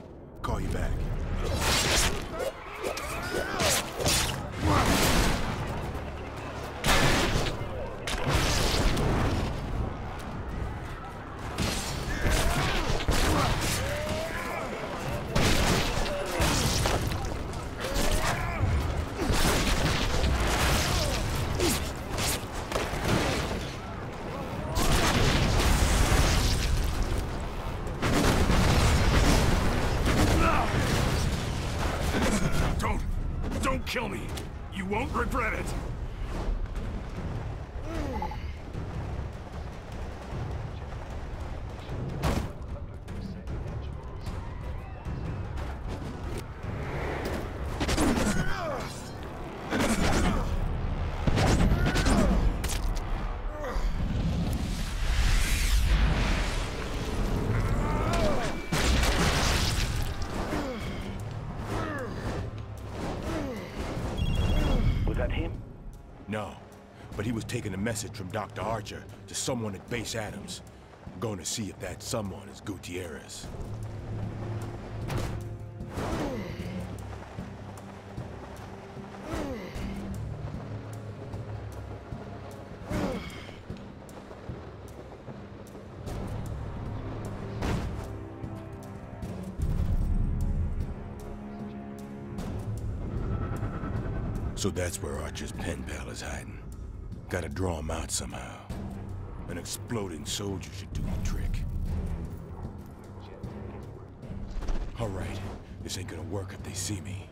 Taking a message from Dr. Archer to someone at Base Adams. I'm going to see if that someone is Gutierrez. So that's where Archer's pen pal is hiding. Gotta draw him out somehow. An exploding soldier should do the trick. All right, this ain't gonna work if they see me.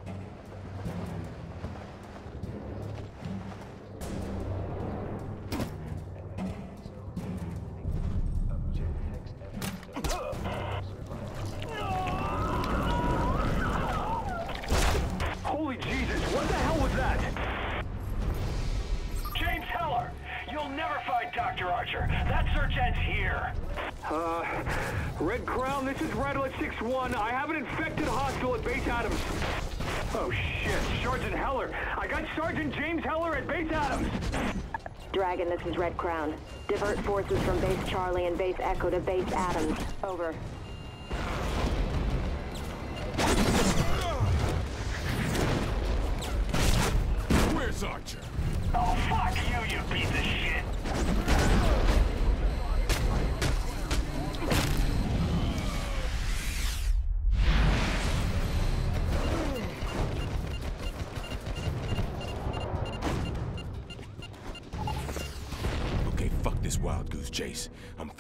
Oh shit, Sergeant Heller. I got Sergeant James Heller at Base Adams. Dragon, this is Red Crown. Divert forces from Base Charlie and Base Echo to Base Adams. Over.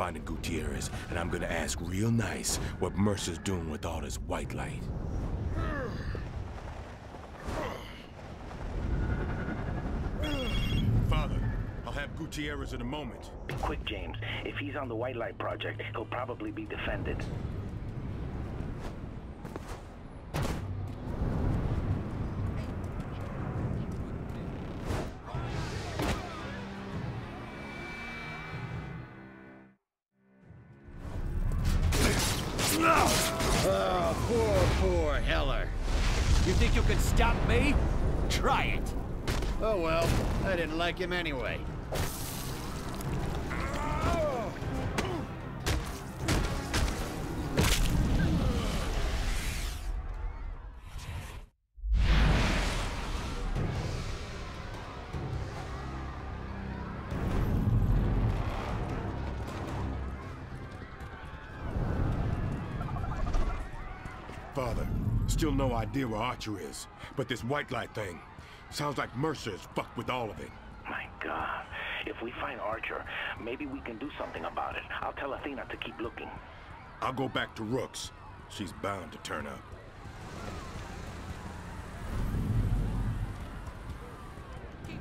finding Gutierrez, and I'm gonna ask real nice what Mercer's doing with all this white light. Father, I'll have Gutierrez in a moment. Quick, James. If he's on the White Light Project, he'll probably be defended. Like him anyway. Father, still no idea where Archer is. But this white light thing, sounds like Mercer's fucked with all of it. My God. If we find Archer, maybe we can do something about it. I'll tell Athena to keep looking. I'll go back to Rooks. She's bound to turn up. So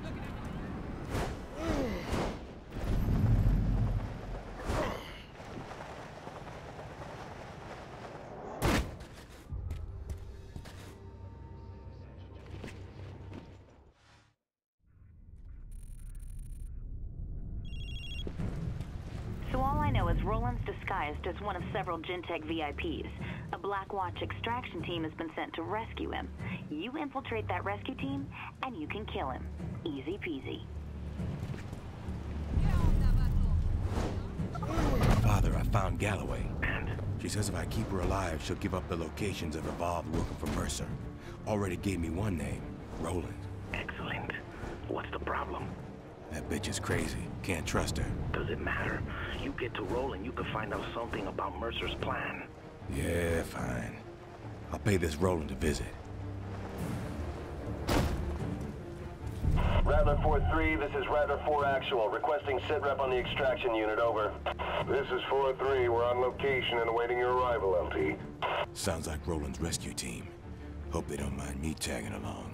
disguised as one of several Gentek VIPs. A Black Watch extraction team has been sent to rescue him. You infiltrate that rescue team, and you can kill him. Easy peasy. Father, I found Galloway. And she says if I keep her alive, she'll give up the locations of Evolved working for Mercer. Already gave me one name, Roland. Excellent. What's the problem? That bitch is crazy. Can't trust her. Does it matter? You get to Roland, you can find out something about Mercer's plan. Yeah, fine. I'll pay this Roland a visit. Rattler 4-3, this is Rattler 4 Actual, requesting sit rep on the extraction unit, over. This is 4-3. We're on location and awaiting your arrival, LT. Sounds like Roland's rescue team. Hope they don't mind me tagging along.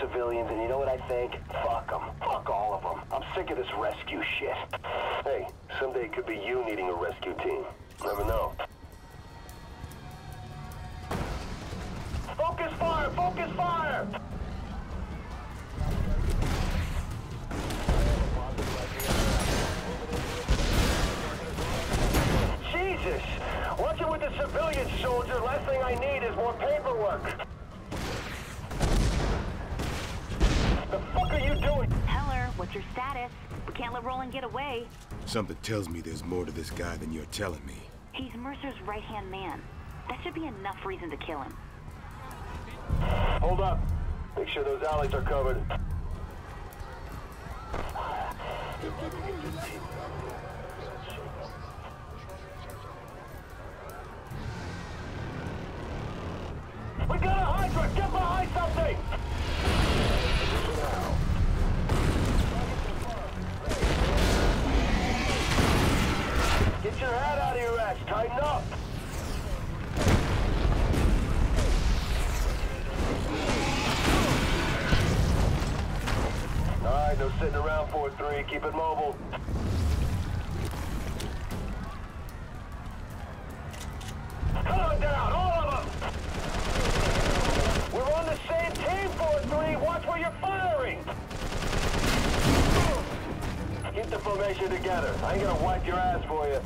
Civilians, and you know what I think? Something tells me there's more to this guy than you're telling me. He's Mercer's right-hand man. That should be enough reason to kill him. Hold up. Make sure those alleys are covered. 4-3. Keep it mobile. Come on down, all of them! We're on the same team, you together. I ain't gonna wipe your ass for you.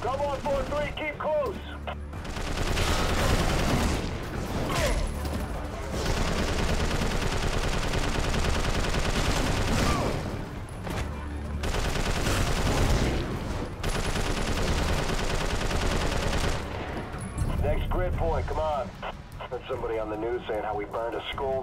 Come on, 4-3, keep close. Next grid point, come on. Heard somebody on the news saying how we burned a school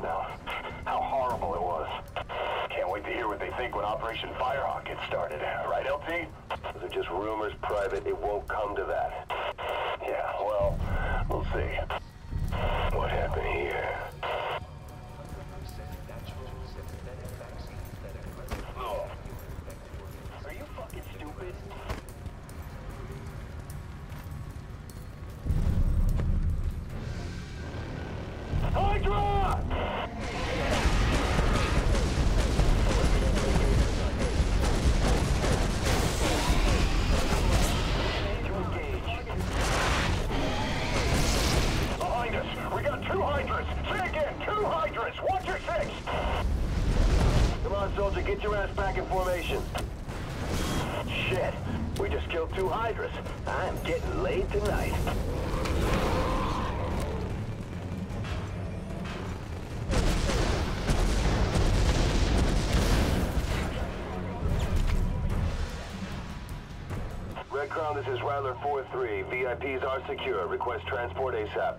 VIPs are secure. Request transport ASAP.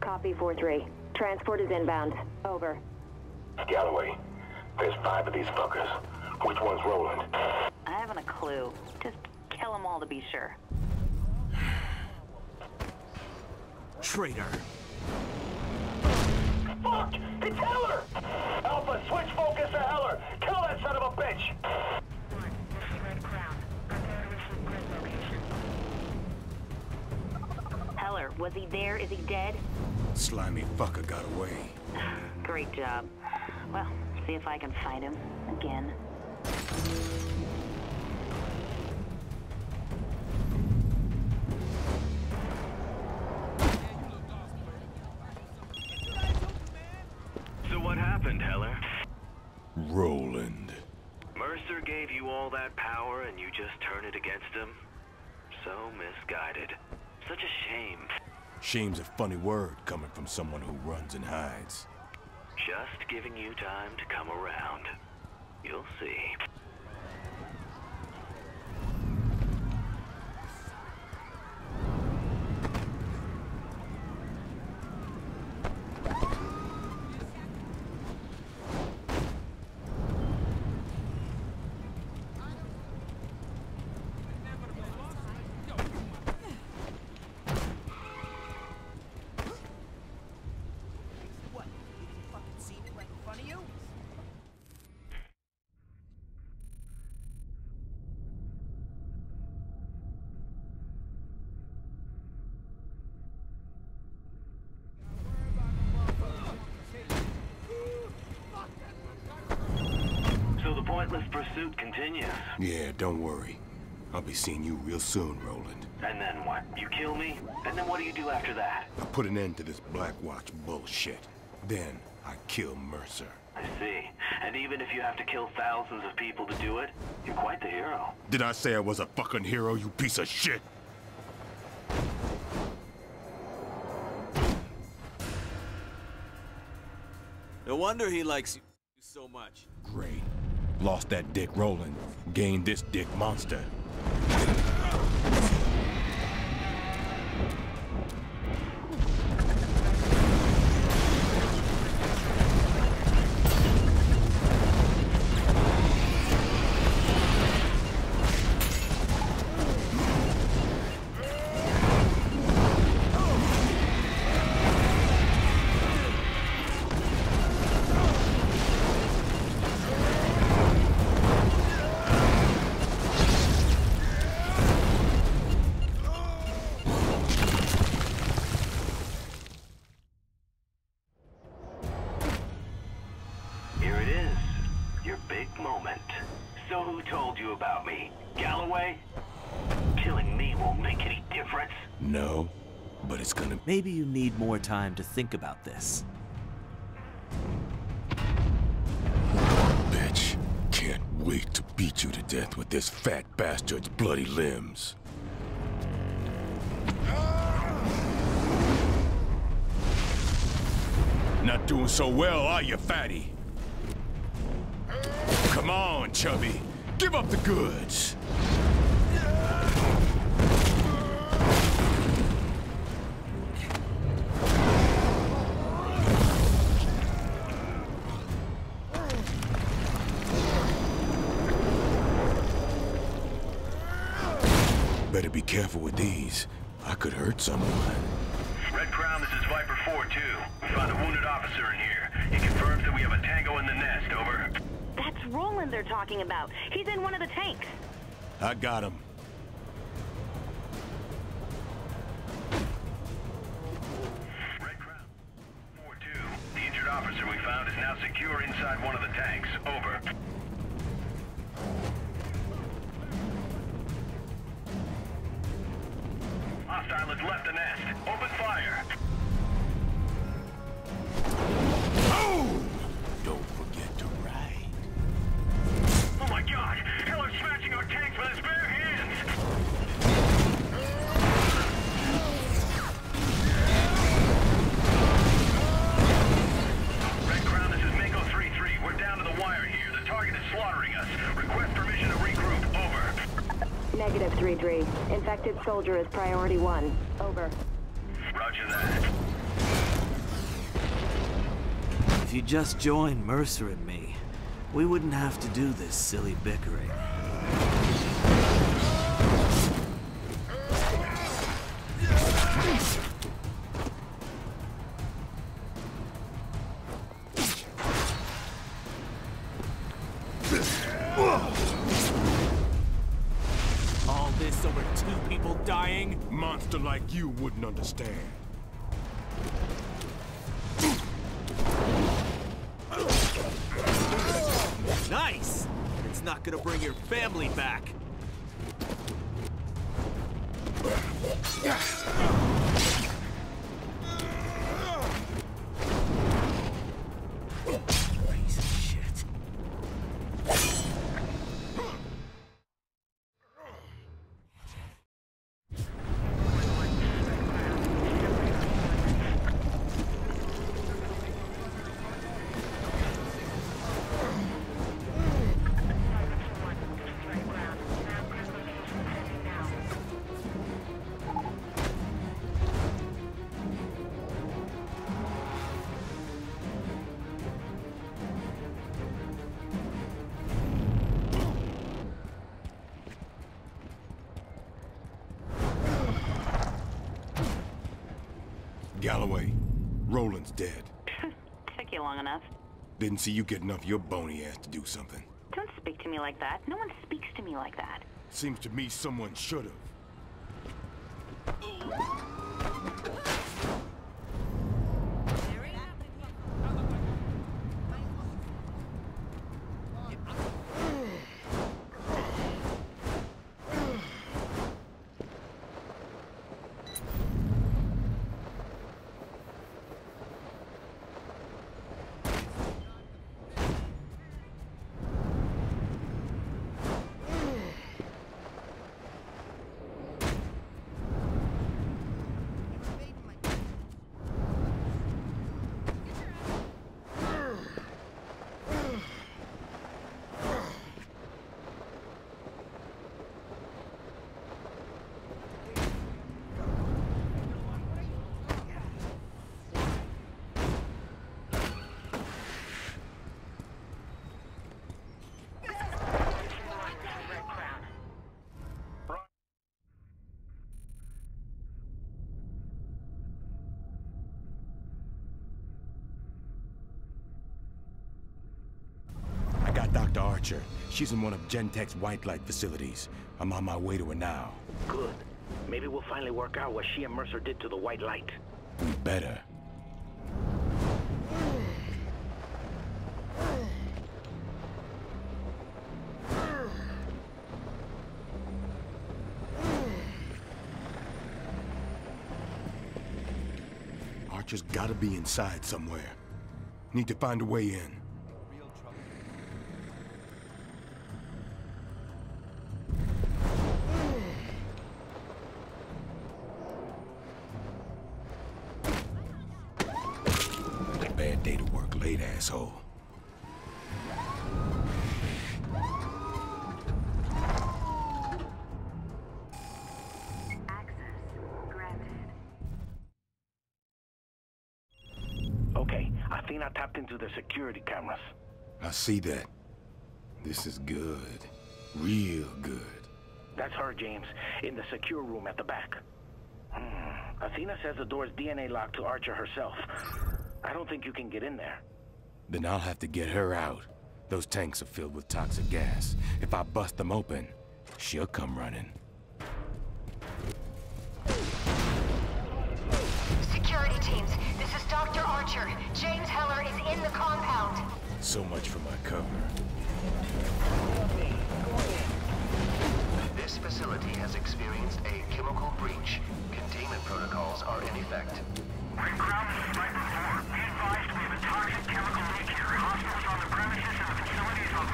Copy 4-3. Transport is inbound. Over. Galloway, there's five of these fuckers. Which one's Roland? I haven't a clue. Just kill them all to be sure. Traitor. Slimy fucker got away. Great job. Well, see if I can find him again. So what happened, Heller? Roland. Mercer gave you all that power and you just turn it against him? So misguided. Such a shame. Shame's a funny word coming from someone who runs and hides. Just giving you time to come around. You'll see. Yeah, don't worry. I'll be seeing you real soon, Roland. And then what? You kill me? And then what do you do after that? I put an end to this Black Watch bullshit. Then I kill Mercer. I see. And even if you have to kill thousands of people to do it, you're quite the hero. Did I say I was a fucking hero, you piece of shit? No wonder he likes you so much. Great. Lost that dick Roland. Gained this dick monster. No, but it's gonna... Maybe you need more time to think about this. Bitch. Can't wait to beat you to death with this fat bastard's bloody limbs. Not doing so well, are you, fatty? Come on, chubby. Give up the goods. Careful with these. I could hurt someone. Red Crown, this is Viper 4-2. We found a wounded officer in here. He confirms that we have a tango in the nest, over. That's Roland they're talking about. He's in one of the tanks. I got him. Red Crown 4-2. The injured officer we found is now secure inside one of the tanks, over. Hostile has left the nest. Open fire. Oh! Don't forget to ride. Oh my god! Heller's smashing our tanks with his Negative 3-3. Infected soldier is priority one. Over. Roger that. If you just joined Mercer and me, we wouldn't have to do this silly bickering. Gonna bring your family back. Galloway, Roland's dead. <laughs> Took you long enough. Didn't see you getting off your bony ass to do something. Don't speak to me like that. No one speaks to me like that. Seems to me someone should've. <gasps> Archer. She's in one of Gentek's white light facilities. I'm on my way to her now. Good. Maybe we'll finally work out what she and Mercer did to the white light. We better. Archer's gotta be inside somewhere. Need to find a way in. See that. This is good. Real good. That's her, James, in the secure room at the back. Hmm. Athena says the door's DNA locked to Archer herself. I don't think you can get in there. Then I'll have to get her out. Those tanks are filled with toxic gas. If I bust them open, she'll come running. Security teams, this is Dr. Archer. James Heller is in the compound. So much for my cover. This facility has experienced a chemical breach. Containment protocols are in effect. Red Crown, this is Viper 4. Be advised we have a toxic chemical leak here. Hostiles on the premises and the facilities on...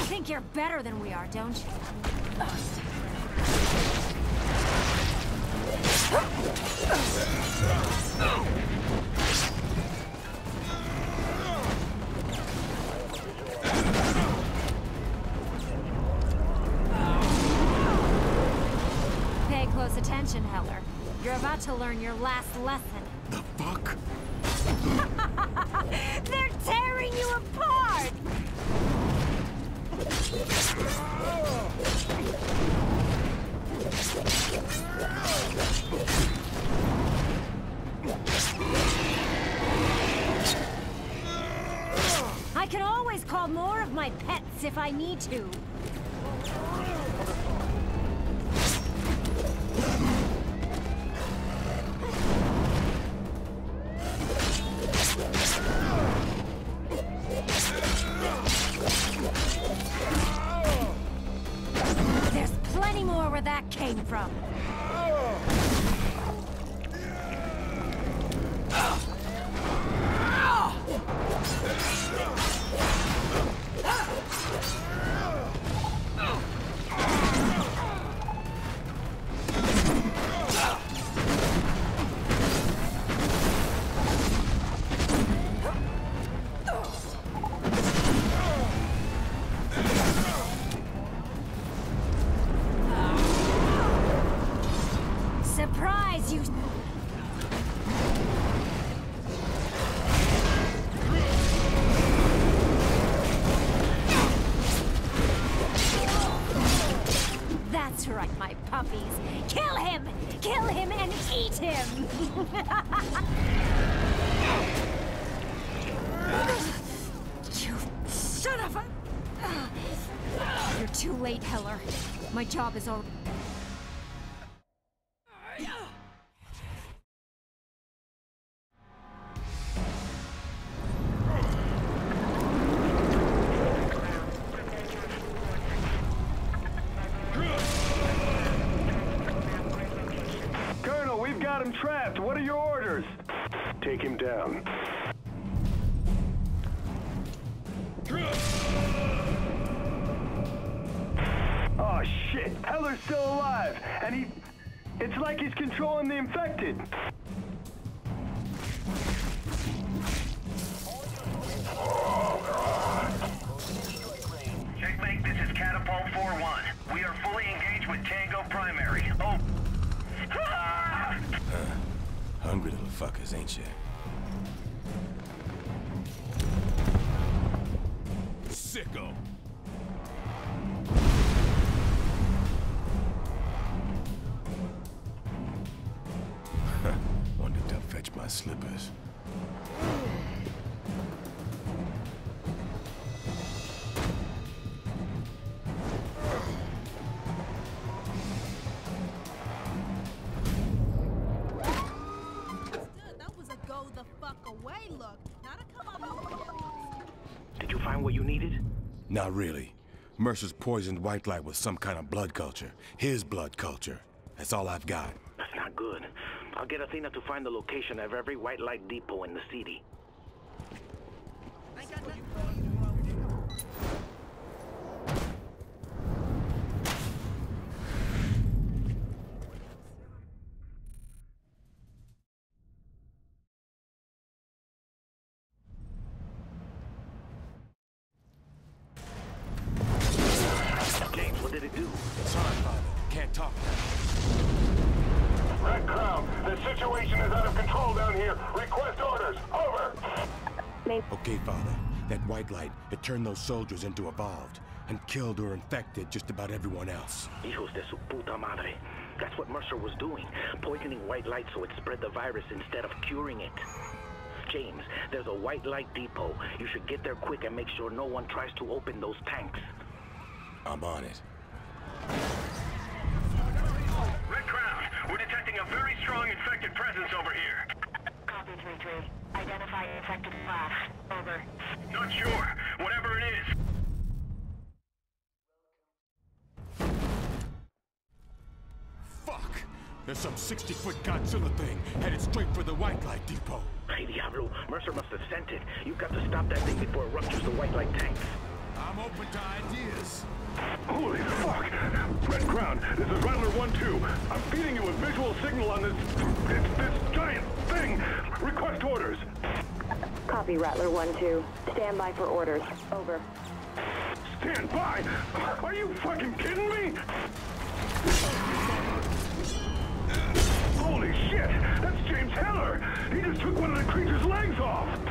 You think you're better than we are, don't you? To learn your last lesson. The fuck? <laughs> They're tearing you apart! I can always call more of my pets if I need to. Job is already... Not really. Mercer's poisoned White Light with some kind of blood culture. His blood culture. That's all I've got. That's not good. I'll get Athena to find the location of every white light depot in the city. Father. That white light, it turned those soldiers into evolved and killed or infected just about everyone else. Hijos de su puta madre. That's what Mercer was doing. Poisoning white light so it spread the virus instead of curing it. James, there's a white light depot. You should get there quick and make sure no one tries to open those tanks. I'm on it. Red Crown, we're detecting a very strong infected presence over here. Copy 3-3. Identify infected class. Over. Not sure. Whatever it is. Fuck! There's some 60-foot Godzilla thing headed straight for the White Light Depot. Hey, Diablo, Mercer must have sent it. You've got to stop that thing before it ruptures the white light tanks. I'm open to ideas. Holy fuck! Red Crown, this is Rattler 1-2. I'm feeding you a visual signal on this... It's this Request orders! Copy, Rattler 1-2. Stand by for orders. Over. Stand by! Are you fucking kidding me? Holy shit! That's James Heller! He just took one of the creature's legs off!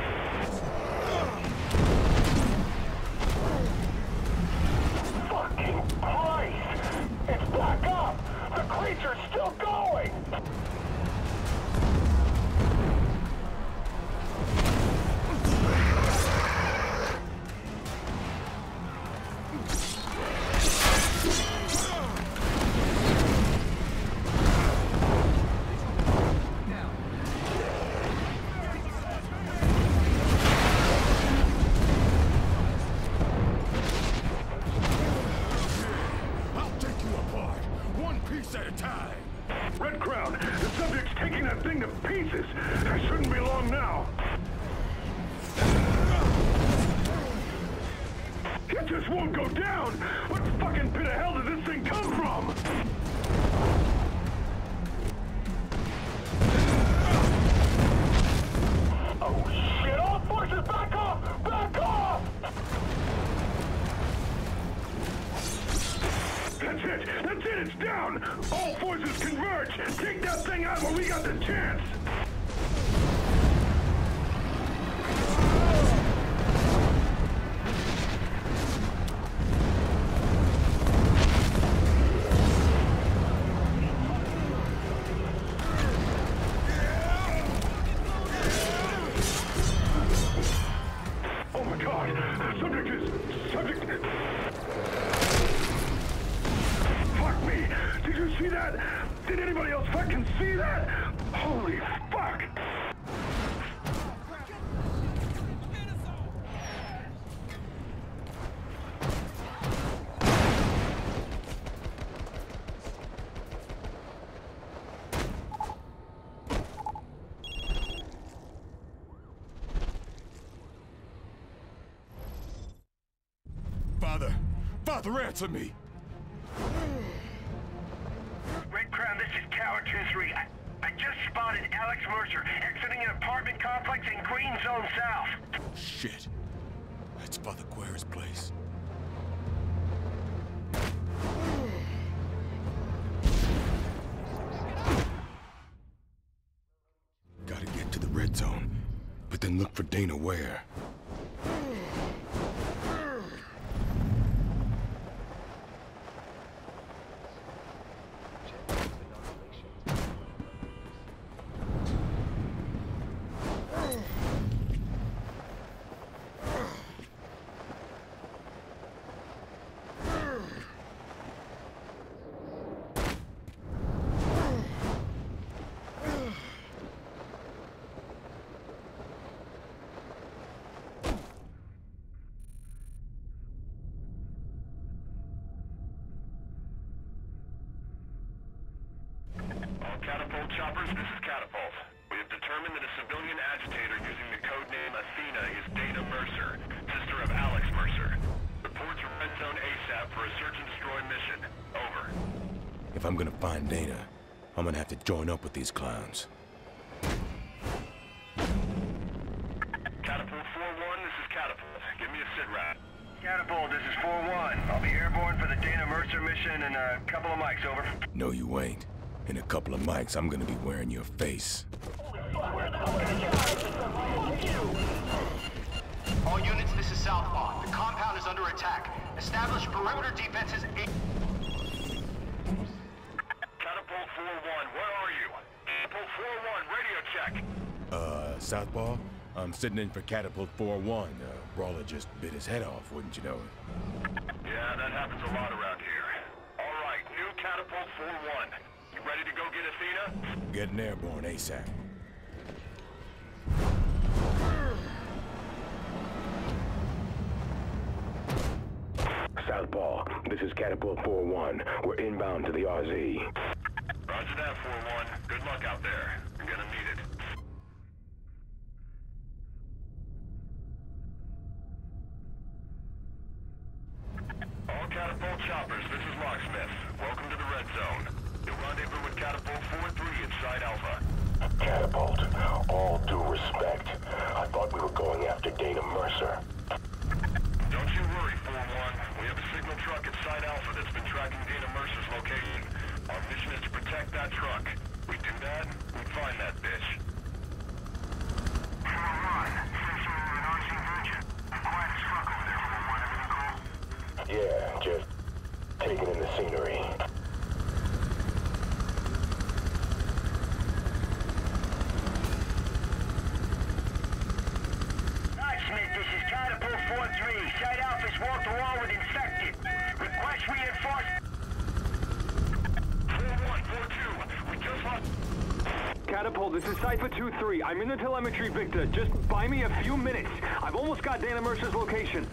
Father, answer me! Red Crown, this is Tower 2-3. I, I just spotted Alex Mercer exiting an apartment complex in Green Zone South. Shit. That's Father Guerra's place. Gotta get to the red zone, but then look for Dana Ware. Catapult choppers, this is catapult. We have determined that a civilian agitator using the code name Athena is Dana Mercer, sister of Alex Mercer. Report to Red Zone ASAP for a search and destroy mission. Over. If I'm gonna find Dana, I'm gonna have to join up with these clowns. Catapult 4-1, this is Catapult. Give me a sit rep. Catapult, this is 4-1. I'll be airborne for the Dana Mercer mission in a couple of mics, over. No, you ain't. In a couple of mics, I'm gonna be wearing your face. All units, this is Southpaw. The compound is under attack. Establish perimeter defenses. Catapult 4-1, where are you? Catapult 4-1, radio check. Uh, Southpaw? I'm sitting in for Catapult 4-1. Uh, Brawler just bit his head off, wouldn't you know it? Yeah, that happens a lot around here. All right, new Catapult 4-1. You ready to go get Athena? Getting airborne ASAP. Southpaw, this is Catapult 4-1. We're inbound to the RZ. Roger that, 4-1. Good luck out there. You're gonna need it. All Catapult choppers, this is Locksmith. Welcome to the Red Zone. You'll rendezvous with Catapult 4-3 inside Alpha. Catapult, all due respect. I thought we were going after Dana Mercer. Don't you worry, 4-1. We have a signal truck at Site Alpha that's been tracking Dana Mercer's location. Our mission is to protect that truck. We do that, we find that bitch. Yeah, just taking in the scenery. Hi, Smith. This is Catapult 4-3. Site Alpha's wall-to-wall with infected. Request reinforcement. 4-1, 4-2. We just lost... Catapult, this is Cypher 2-3. I'm in the telemetry, Victor. Just buy me a few minutes. I've almost got Dana Mercer's location.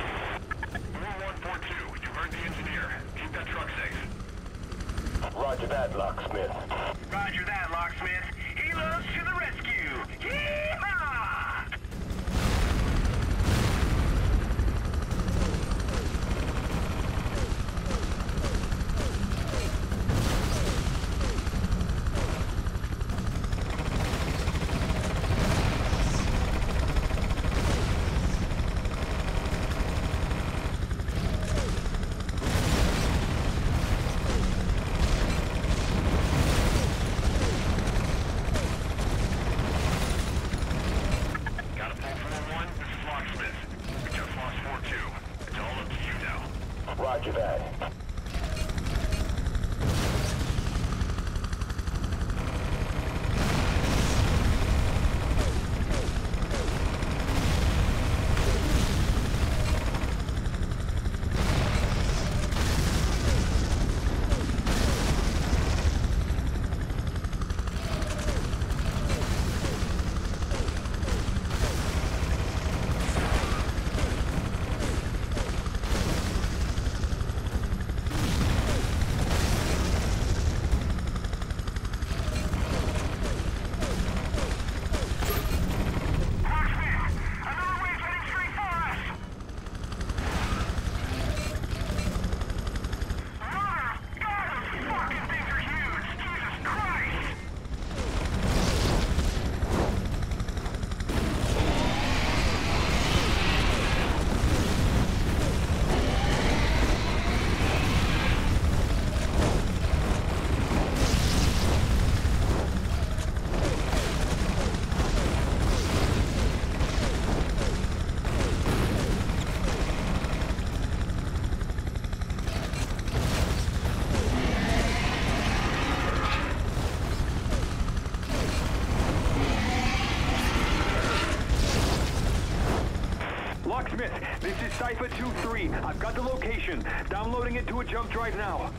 This is Cypher 2-3. I've got the location. Downloading it to a jump drive now.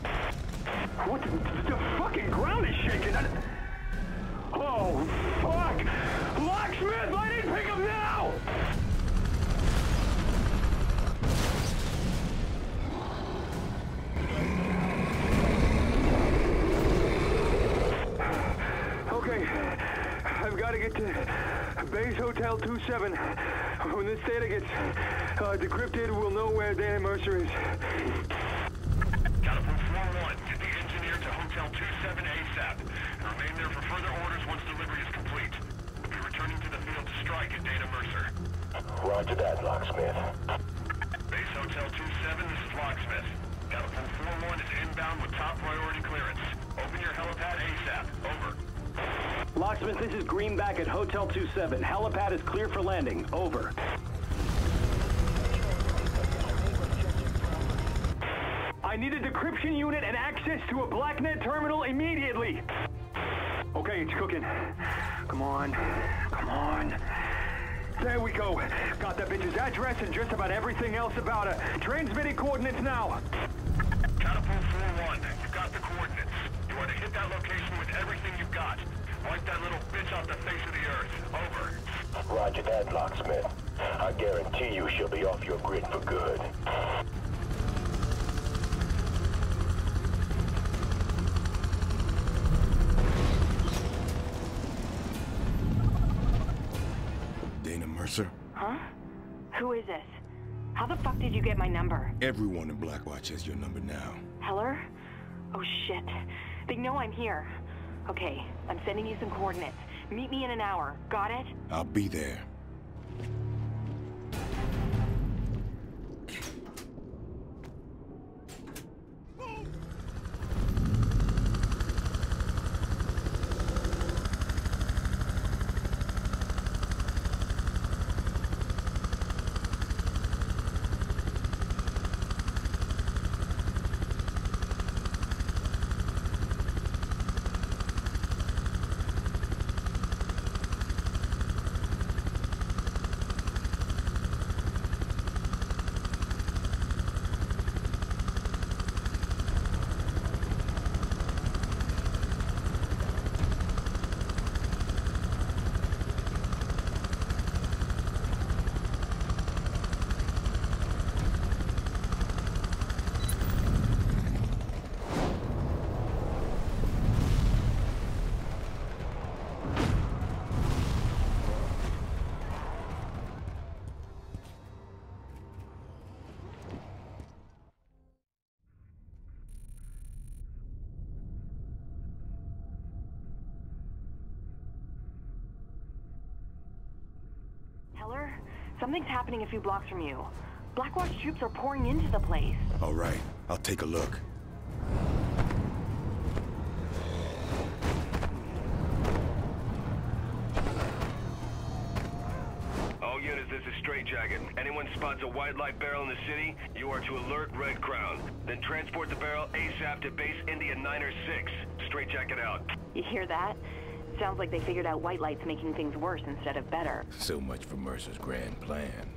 What the, the fucking ground is shaking. I- Oh, fuck! Locksmith, I didn't pick up now! <sighs> Okay. I've gotta get to Base Hotel 27. When this data gets uh, decrypted, we'll know where Dana Mercer is. Catapult 4-1, get the engineer to Hotel 27 ASAP, and remain there for further orders once delivery is complete. We'll be returning to the field to strike at Dana Mercer. Roger that, Locksmith. Base Hotel 27, this is Locksmith. Catapult 4-1 is inbound with top priority clearance. Open your helipad ASAP. Over. Locksmith, this is Greenback at Hotel 27. Helipad is clear for landing. Over. I need a decryption unit and access to a BlackNet terminal immediately. Okay, it's cooking. Come on. Come on. There we go. Got that bitch's address and just about everything else about her. Transmitting coordinates now. Catapult 4-1, you've got the coordinates. You are to hit that location with everything you've got. Wipe that little bitch off the face of the earth. Over. Roger that, Locksmith. I guarantee you she'll be off your grid for good. Huh? Who is this? How the fuck did you get my number? Everyone in Blackwatch has your number now. Heller? Oh shit. They know I'm here. Okay, I'm sending you some coordinates. Meet me in an hour. Got it? I'll be there. Heller? Something's happening a few blocks from you. Blackwatch troops are pouring into the place. All right, I'll take a look. All units, this is Straight Jacket. Anyone spots a white light barrel in the city, you are to alert Red Crown. Then transport the barrel ASAP to base India Niner 6. Straight Jacket out. You hear that? Sounds like they figured out white light's making things worse instead of better. So much for Mercer's grand plan.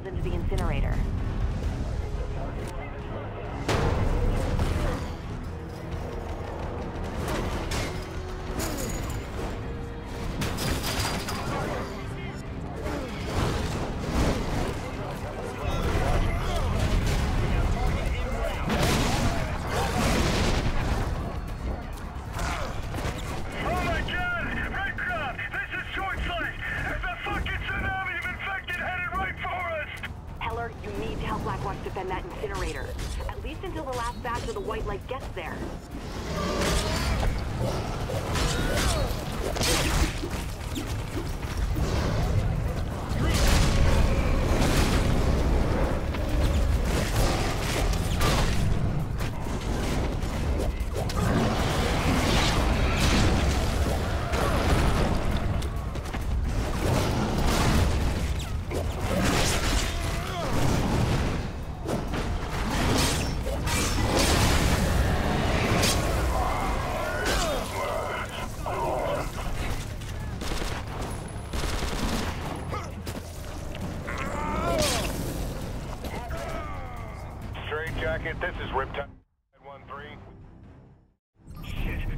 Into the incinerator. Jacket, this is Riptide 1-3. Shit.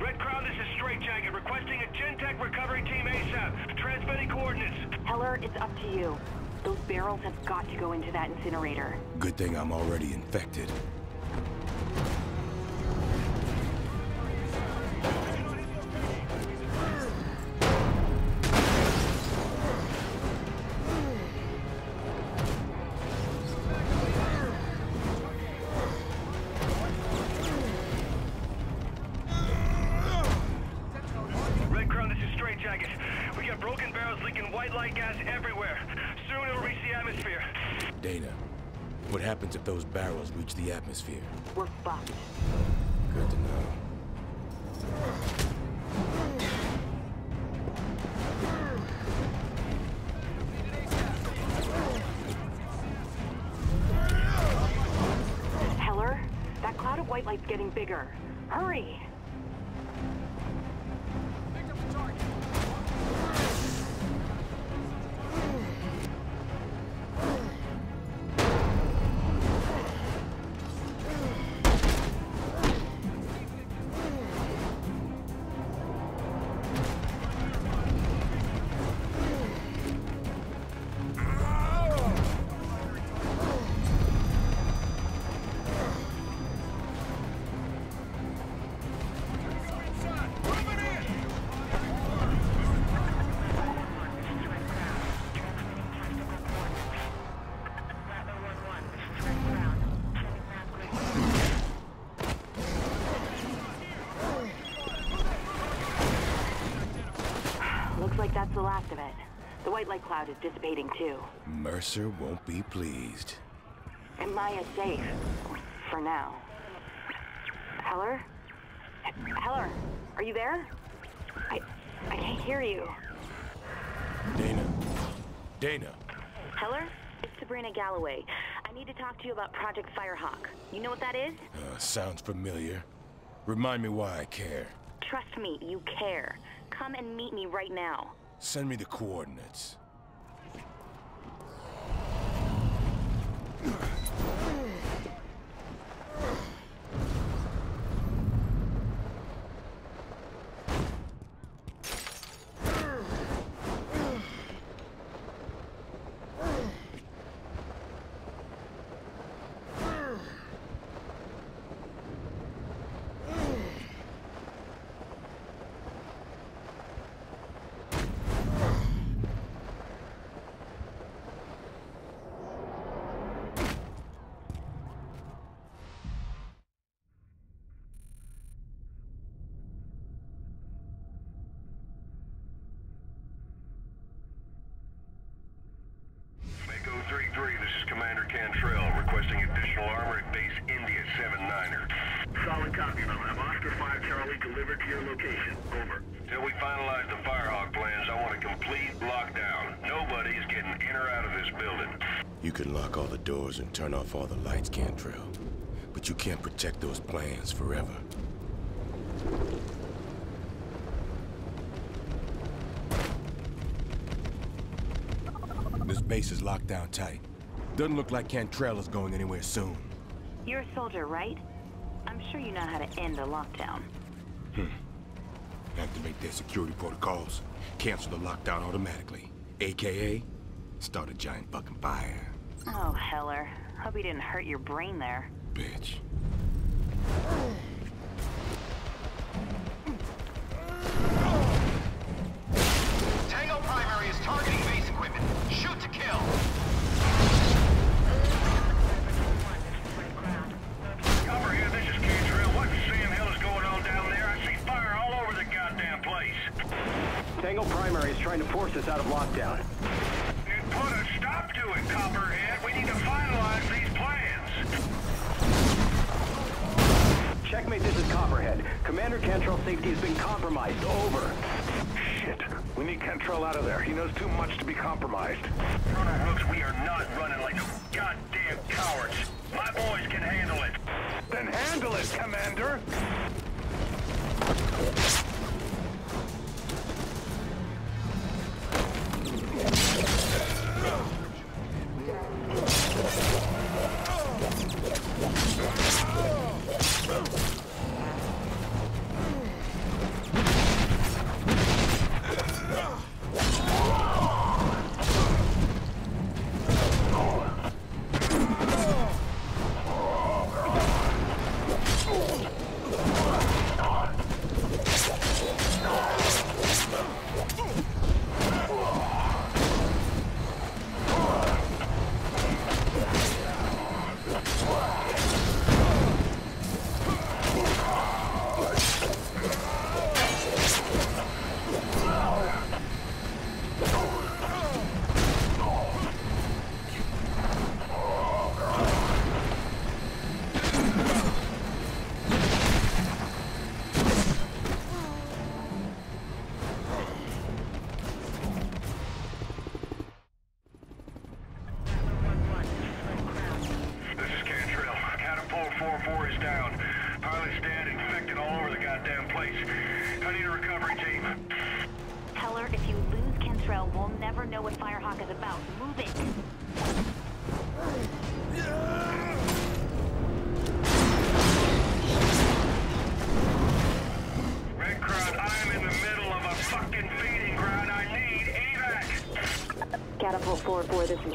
Red Crown, this is Straight Jacket, requesting a Gentek recovery team ASAP. Transmitting coordinates. Heller, it's up to you. Those barrels have got to go into that incinerator. Good thing I'm already infected. Barrels reach the atmosphere? We're fucked. Good to know. Heller, that cloud of white light's getting bigger. Hurry! Cloud is dissipating too. Mercer won't be pleased. And Maya's safe. For now. Heller? H- Heller, are you there? I... I can't hear you. Dana. Dana. Heller? It's Sabrina Galloway. I need to talk to you about Project Firehawk. You know what that is? Uh, sounds familiar. Remind me why I care. Trust me, you care. Come and meet me right now. Send me the coordinates. Ugh. Doors and turn off all the lights, Cantrell. But you can't protect those plans forever. This base is locked down tight. Doesn't look like Cantrell is going anywhere soon. You're a soldier, right? I'm sure you know how to end a lockdown. Hmm. Activate their security protocols. Cancel the lockdown automatically. AKA, start a giant fucking fire. Oh, Heller. Hope he didn't hurt your brain there. Bitch. Tango Primary is targeting base equipment. Shoot to kill. Cover here, this is Cantrell. What the hell is going on down there? I see fire all over the goddamn place. Tango Primary is trying to force us out of lockdown. Then put a stop to it, Copperhead. Checkmate, this is Copperhead. Commander Cantrell's safety has been compromised. Over. Shit. We need Cantrell out of there. He knows too much to be compromised. Colonel Rooks, we are not running like goddamn cowards. My boys can handle it. Then handle it, Commander! Catapult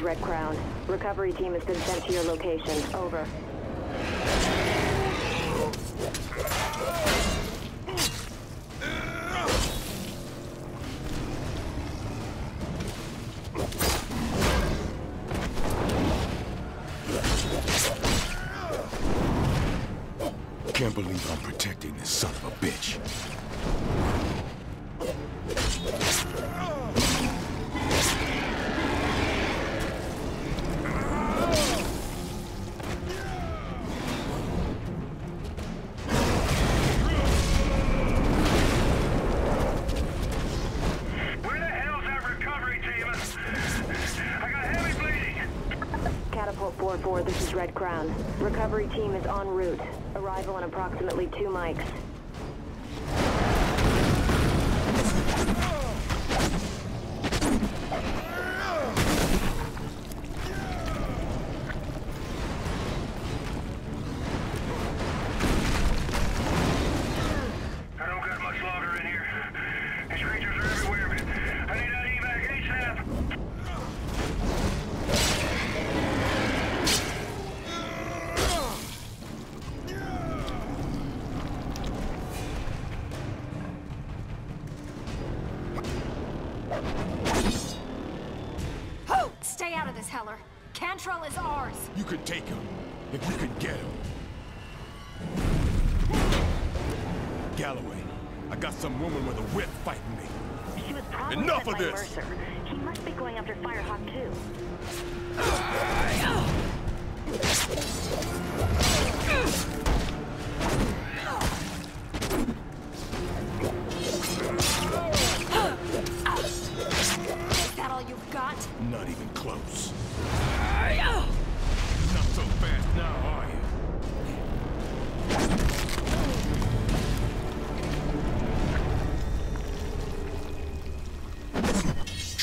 Red Crown. Recovery team has been sent to your location. Over. Can't believe I'm Recovery team is en route. Arrival in approximately two mics.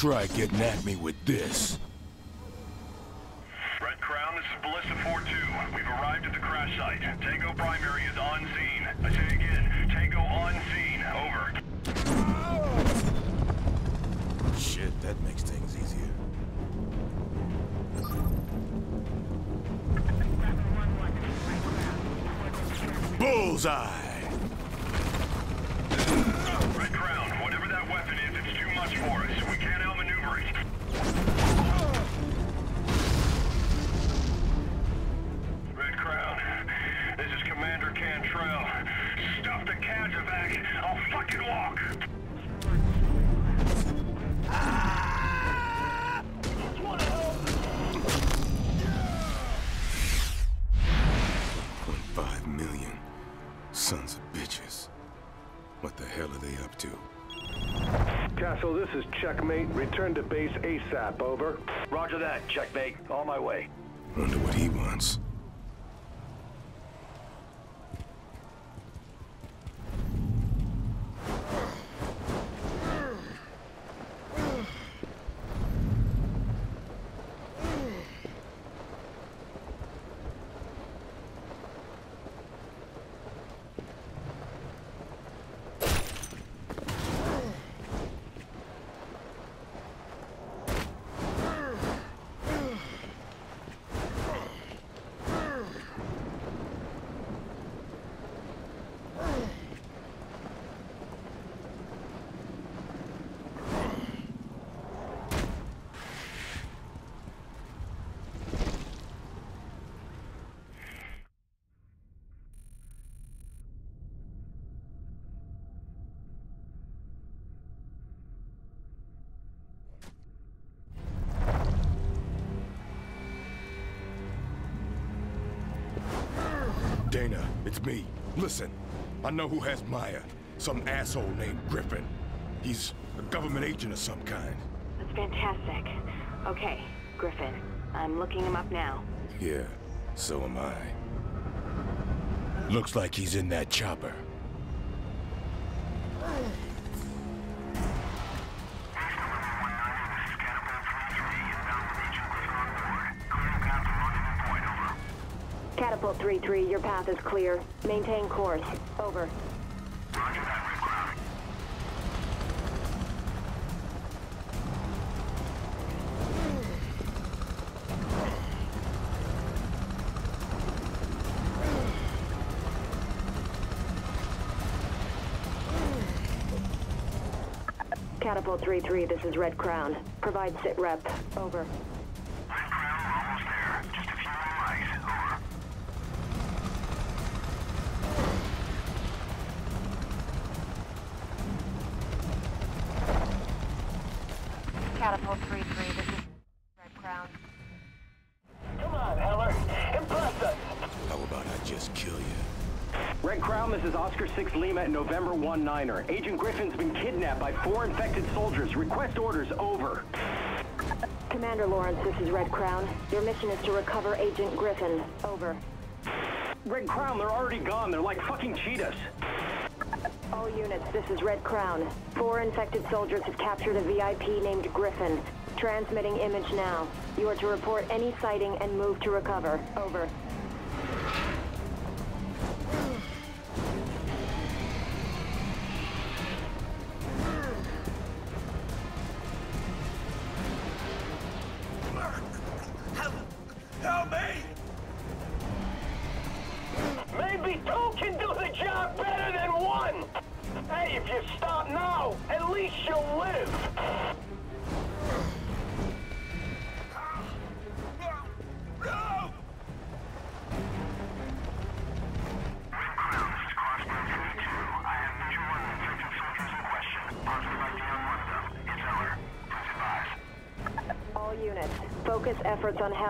try getting at me with this. ASAP. Over. Roger that. Checkmate. On my way. Dana, it's me. Listen, I know who has Maya. Some asshole named Griffin. He's a government agent of some kind. That's fantastic. Okay, Griffin. I'm looking him up now. Yeah, so am I. Looks like he's in that chopper. 3-3, your path is clear. Maintain course. Over. Catapult 3-3, this is Red Crown. Provide sit rep. Over. Catapult 3-3, this is Red Crown. Come on, Heller. Impress us. How about I just kill you? Red Crown, this is Oscar 6 Lima at November 1-9er. Agent Griffin's been kidnapped by four infected soldiers. Request orders, over. Commander Lawrence, this is Red Crown. Your mission is to recover Agent Griffin. Over. Red Crown, they're already gone. They're like fucking cheetahs. All units, this is Red Crown. Four infected soldiers have captured a VIP named Griffin. Transmitting image now. You are to report any sighting and move to recover. Over.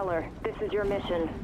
Heller. This is your mission.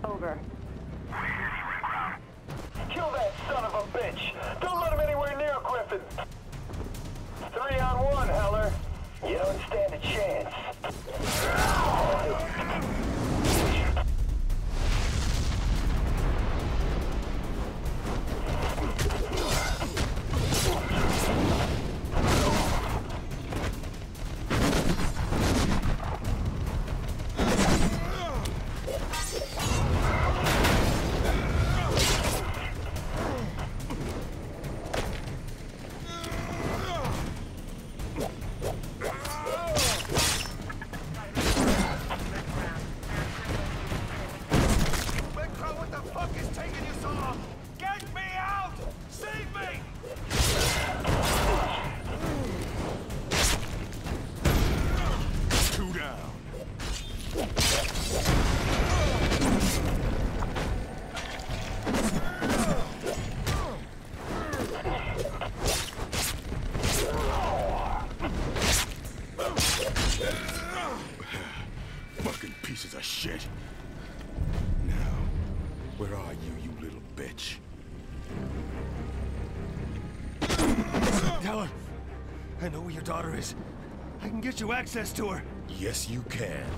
Your daughter is. I can get you access to her. Yes, you can.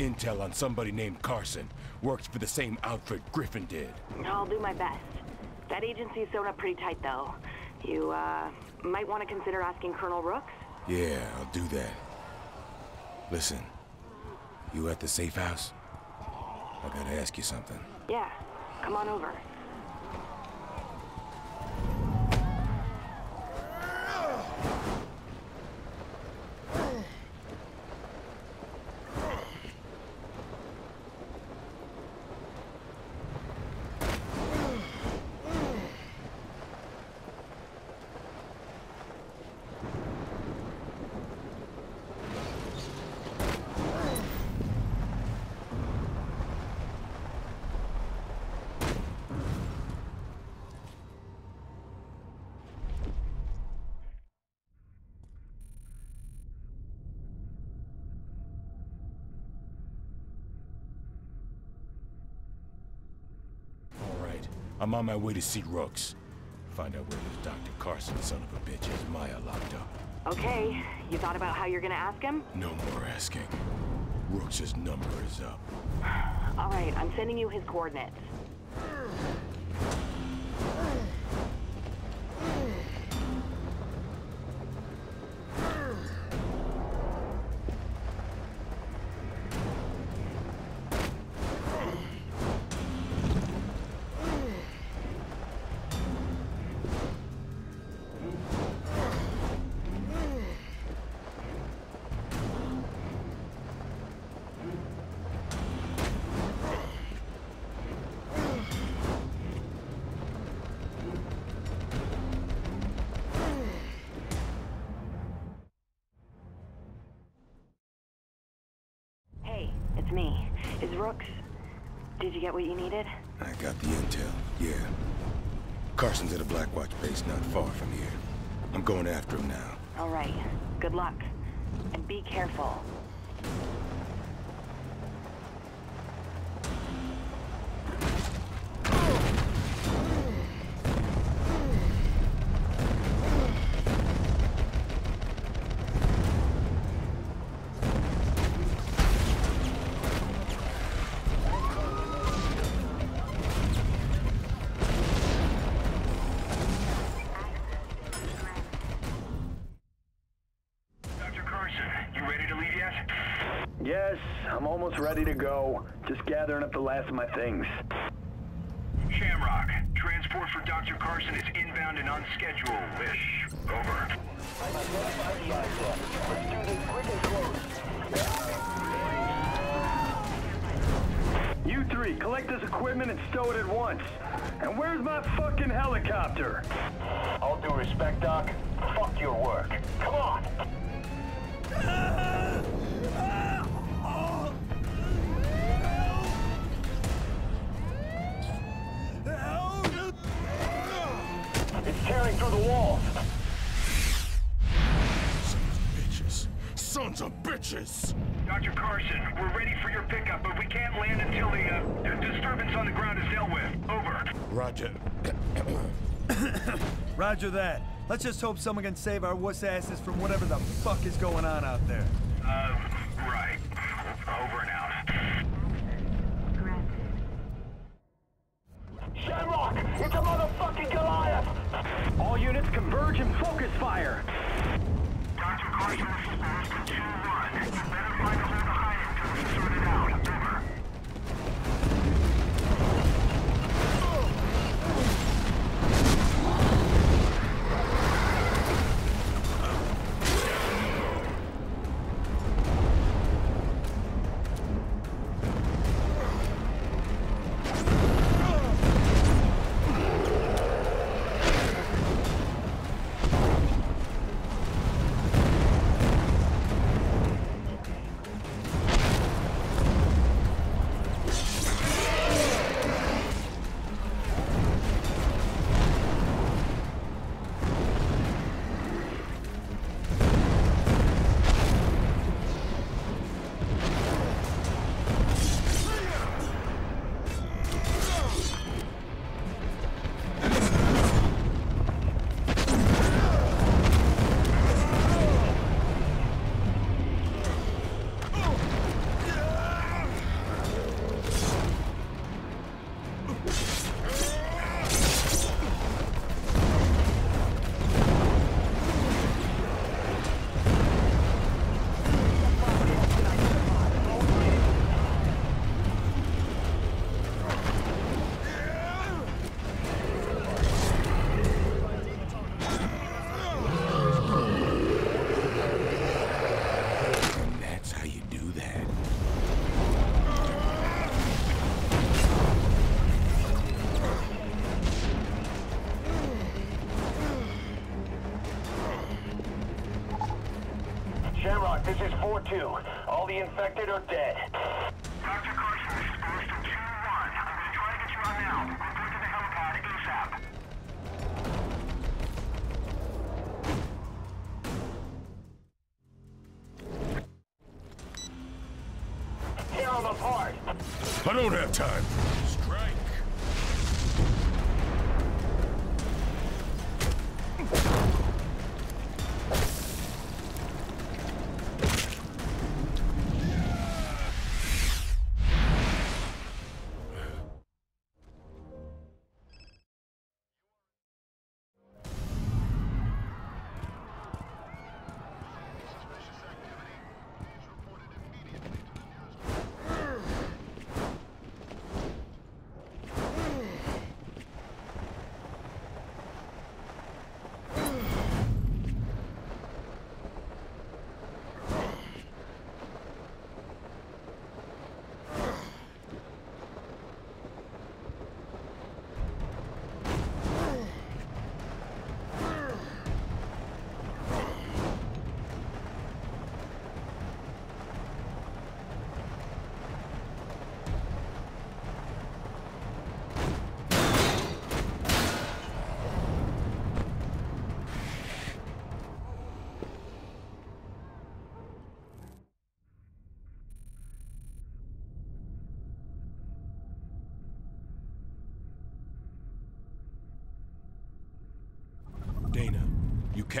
Intel on somebody named Carson. Works for the same outfit Griffin did. I'll do my best. That agency's sewn up pretty tight, though. You, uh, might want to consider asking Colonel Rooks. Yeah, I'll do that. Listen, you at the safe house? I gotta ask you something. Yeah, come on over. I'm on my way to see Rooks. Find out where this Dr. Carson son of a bitch has Maya locked up. Okay, you thought about how you're gonna ask him? No more asking. Rooks' number is up. <sighs> All right, I'm sending you his coordinates. Is Rooks... Did you get what you needed? I got the intel, yeah. Carson's at a Blackwatch base not far from here. I'm going after him now. All right. Good luck. And be careful. Gathering up the last of my things. Shamrock, transport for Dr. Carson is inbound and on schedule. Ish. Over. You three, collect this equipment and stow it at once. And where's my fucking helicopter? All due respect, Doc. Fuck your work. Come on. Pickup, but we can't land until the, uh, disturbance on the ground is dealt with. Over. Roger. <coughs> <coughs> Roger that. Let's just hope someone can save our wuss asses from whatever the fuck is going on out there. Uh, the infected are dead.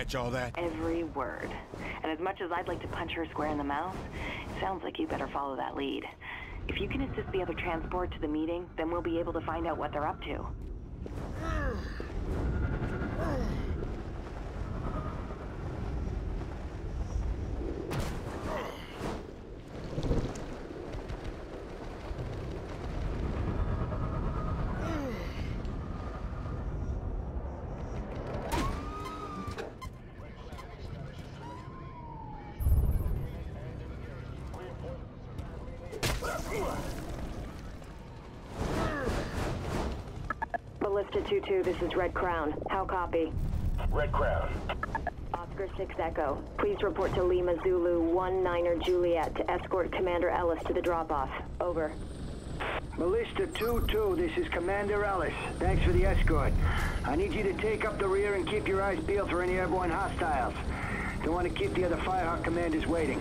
Catch all that? Every word. And as much as I'd like to punch her square in the mouth, it sounds like you better follow that lead. If you can assist the other transport to the meeting, then we'll be able to find out what they're up to. <sighs> <sighs> Ballista 2-2, this is Red Crown. How copy? Red Crown. Oscar 6 Echo. Please report to Lima Zulu 1 Niner Juliet to escort Commander Ellis to the drop-off. Over. Ballista 2-2, this is Commander Ellis. Thanks for the escort. I need you to take up the rear and keep your eyes peeled for any airborne hostiles. Don't want to keep the other Firehawk commanders waiting.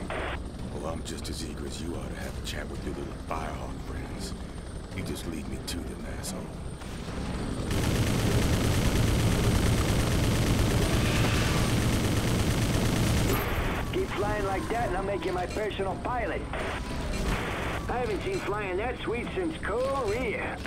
Well, I'm just as eager as you are to have a chat with your little Firehawk friends. You just lead me to them, asshole. Keep flying like that and I'll make you my personal pilot. I haven't seen flying that sweet since Korea.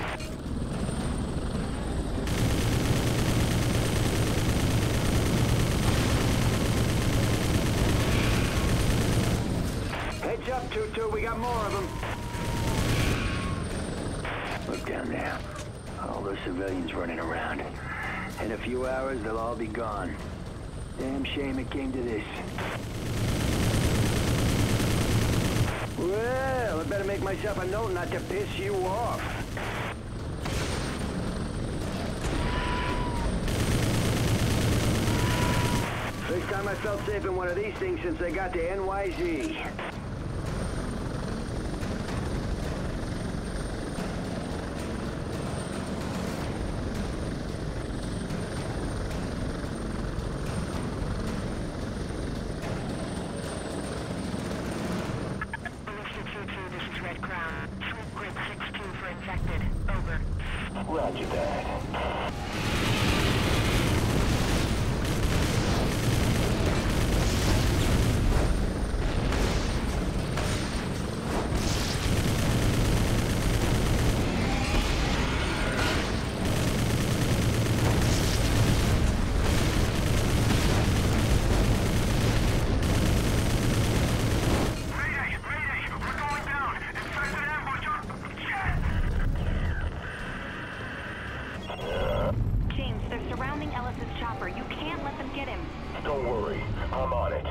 Heads up, Tutu, we got more of them. Look down there. All those civilians running around. In a few hours, they'll all be gone. Damn shame it came to this. Well, I better make myself a note not to piss you off. First time I felt safe in one of these things since I got to NYZ. Ballista 2-2, this is Red Crown. Sweep grid 6-2 for infected. Over. Roger that. James, they're surrounding Ellis's chopper. You can't let them get him. Don't worry, I'm on it.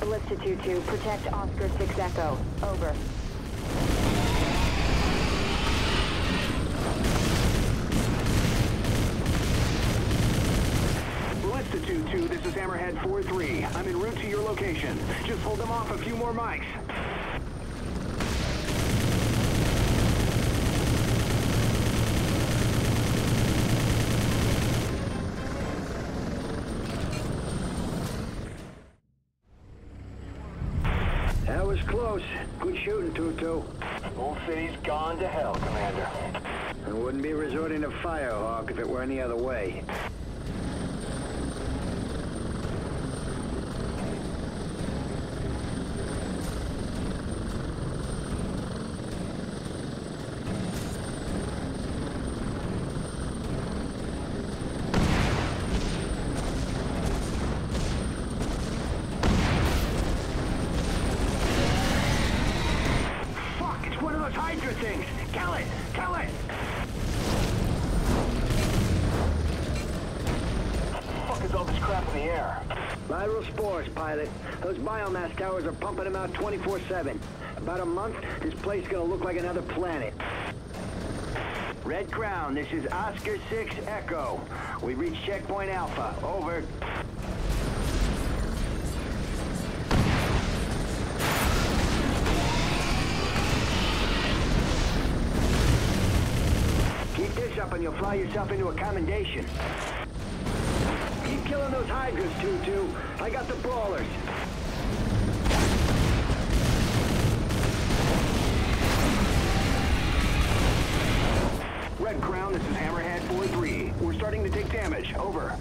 Ballista 2-2, protect Oscar 6 Echo. Over. Ballista 2-2, this is Hammerhead 4-3. I'm en route to your location. Just hold them off a few more mics. That was close. Good shooting, Tutu. Whole city's gone to hell, Commander. I wouldn't be resorting to Firehawk if it were any other way. Fuck, it's one of those Hydra things! Kill it! Kill it! fuck is all this crap in the air? Viral spores, pilot. Those biomass towers are pumping them out 24-7. About a month, this place gonna look like another planet. Red Crown, this is Oscar 6 Echo. We reached checkpoint Alpha. Over. Keep this up and you'll fly yourself into a commendation. Keep killing those Hydras, 2-2. I got the brawlers. Starting to take damage. Over.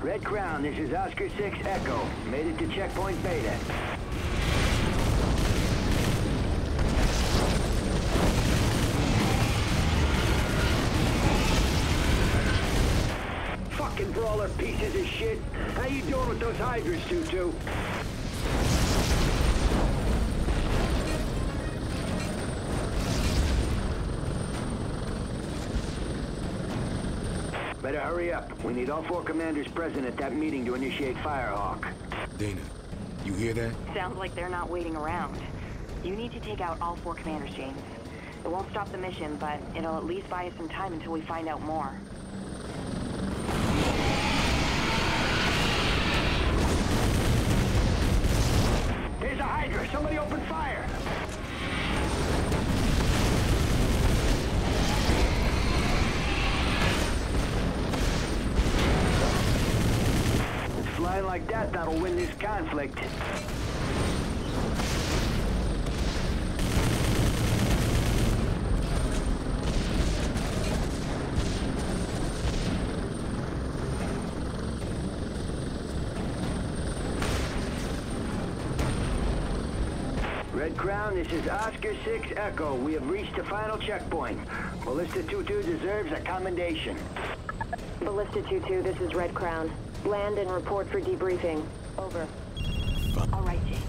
Red Crown, this is Oscar 6 Echo. Made it to checkpoint Beta. Fucking brawler pieces of shit. How you doing with those Hydras, Tutu? Better hurry up. We need all four commanders present at that meeting to initiate Firehawk. Dana, you hear that? Sounds like they're not waiting around. You need to take out all four commanders, James. It won't stop the mission, but it'll at least buy us some time until we find out more. Here's a Hydra. Somebody open fire. Flying like that that'll win this conflict. Red Crown, this is Oscar 6 Echo. We have reached the final checkpoint. Ballista 2-2 deserves a commendation. Ballista 2-2, this is Red Crown. Land and report for debriefing. Over. All right, James.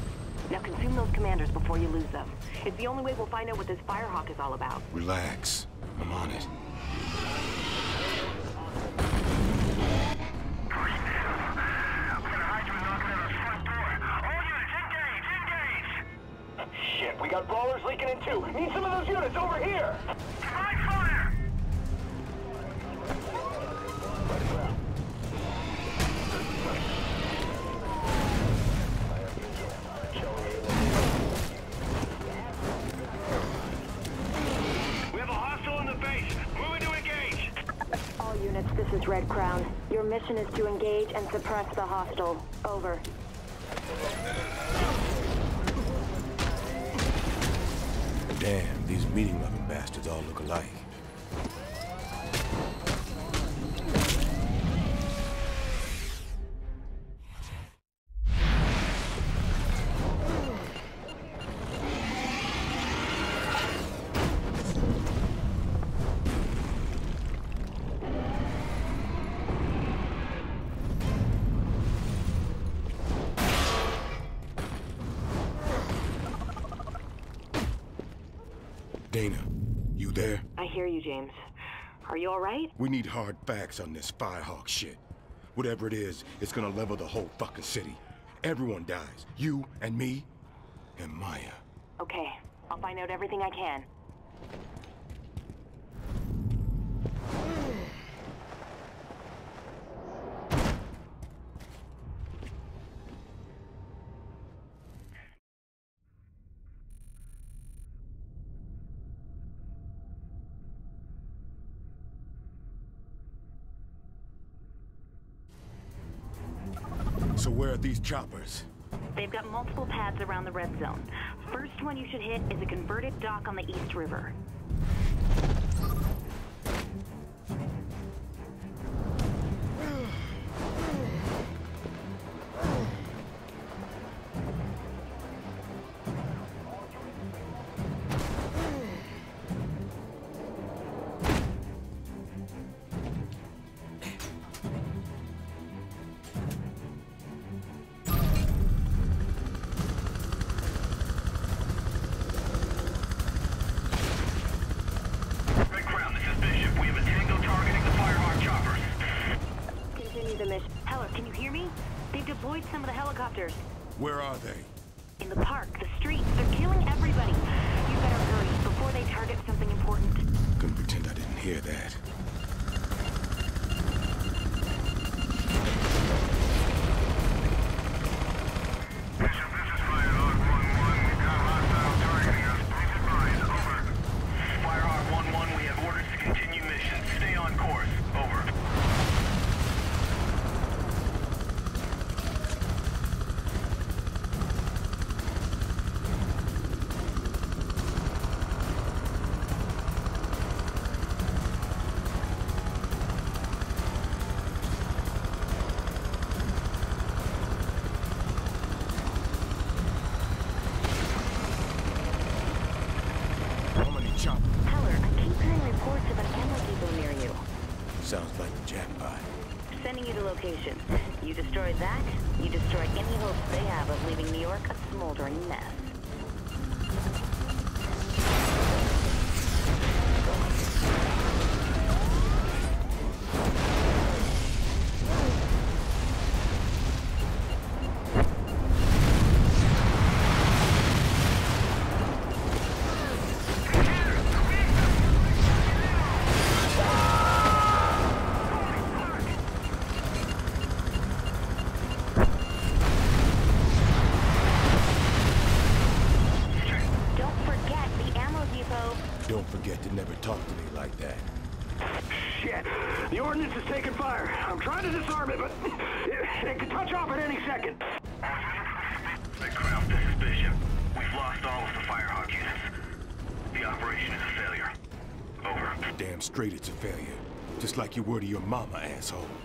Now consume those commanders before you lose them. It's the only way we'll find out what this Firehawk is all about. Relax. I'm on it. And suppress the hostile. Over. You, James. Are you all right? We need hard facts on this Firehawk shit. Whatever it is, it's gonna level the whole fucking city. Everyone dies. You and me and Maya. Okay, I'll find out everything I can. Where are these choppers? They've got multiple pads around the red zone. First one you should hit is a converted dock on the East River. like you were to your mama, asshole.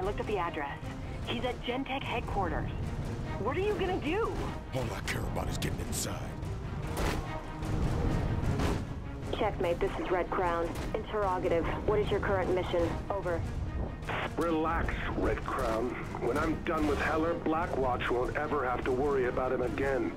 I looked at the address. He's at Gentek headquarters. What are you gonna do? All I care about is getting inside. Checkmate, this is Red Crown. Interrogative. What is your current mission? Over. Relax, Red Crown. When I'm done with Heller, Blackwatch won't ever have to worry about him again.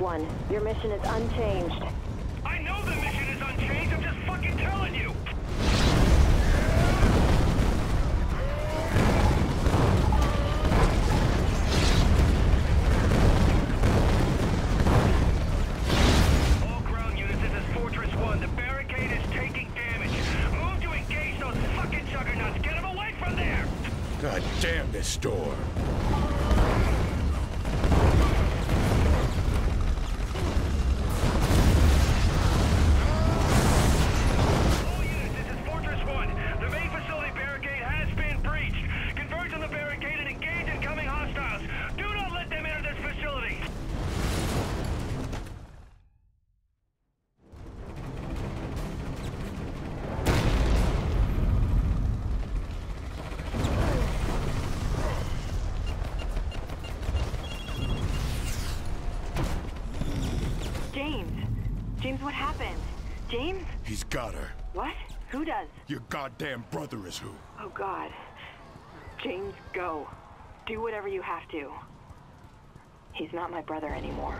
One. Your mission is unchanged. goddamn brother is who. Oh, God. James, go. Do whatever you have to. He's not my brother anymore.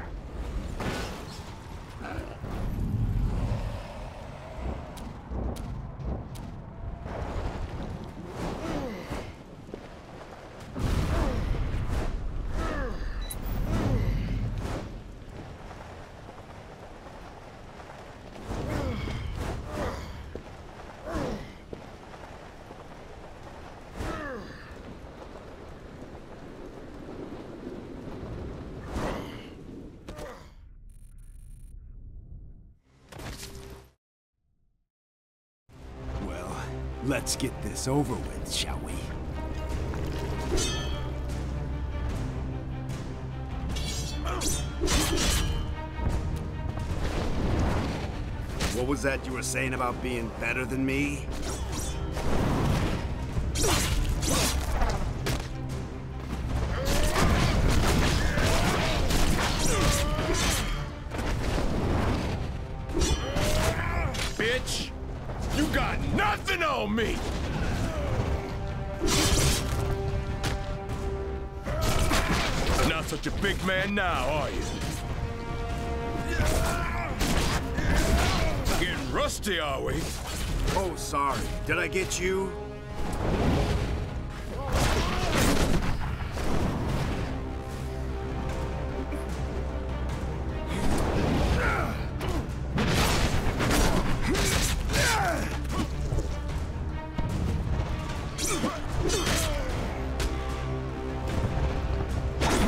Let's get this over with, shall we? What was that you were saying about being better than me? Did I get you?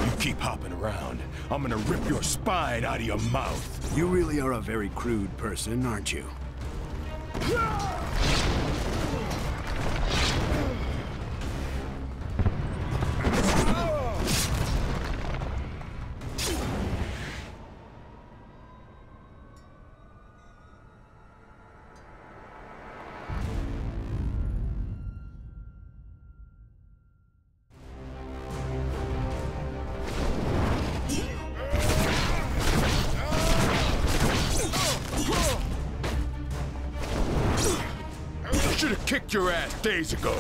You keep hopping around, I'm gonna rip your spine out of your mouth. You really are a very crude person, aren't you? Days ago.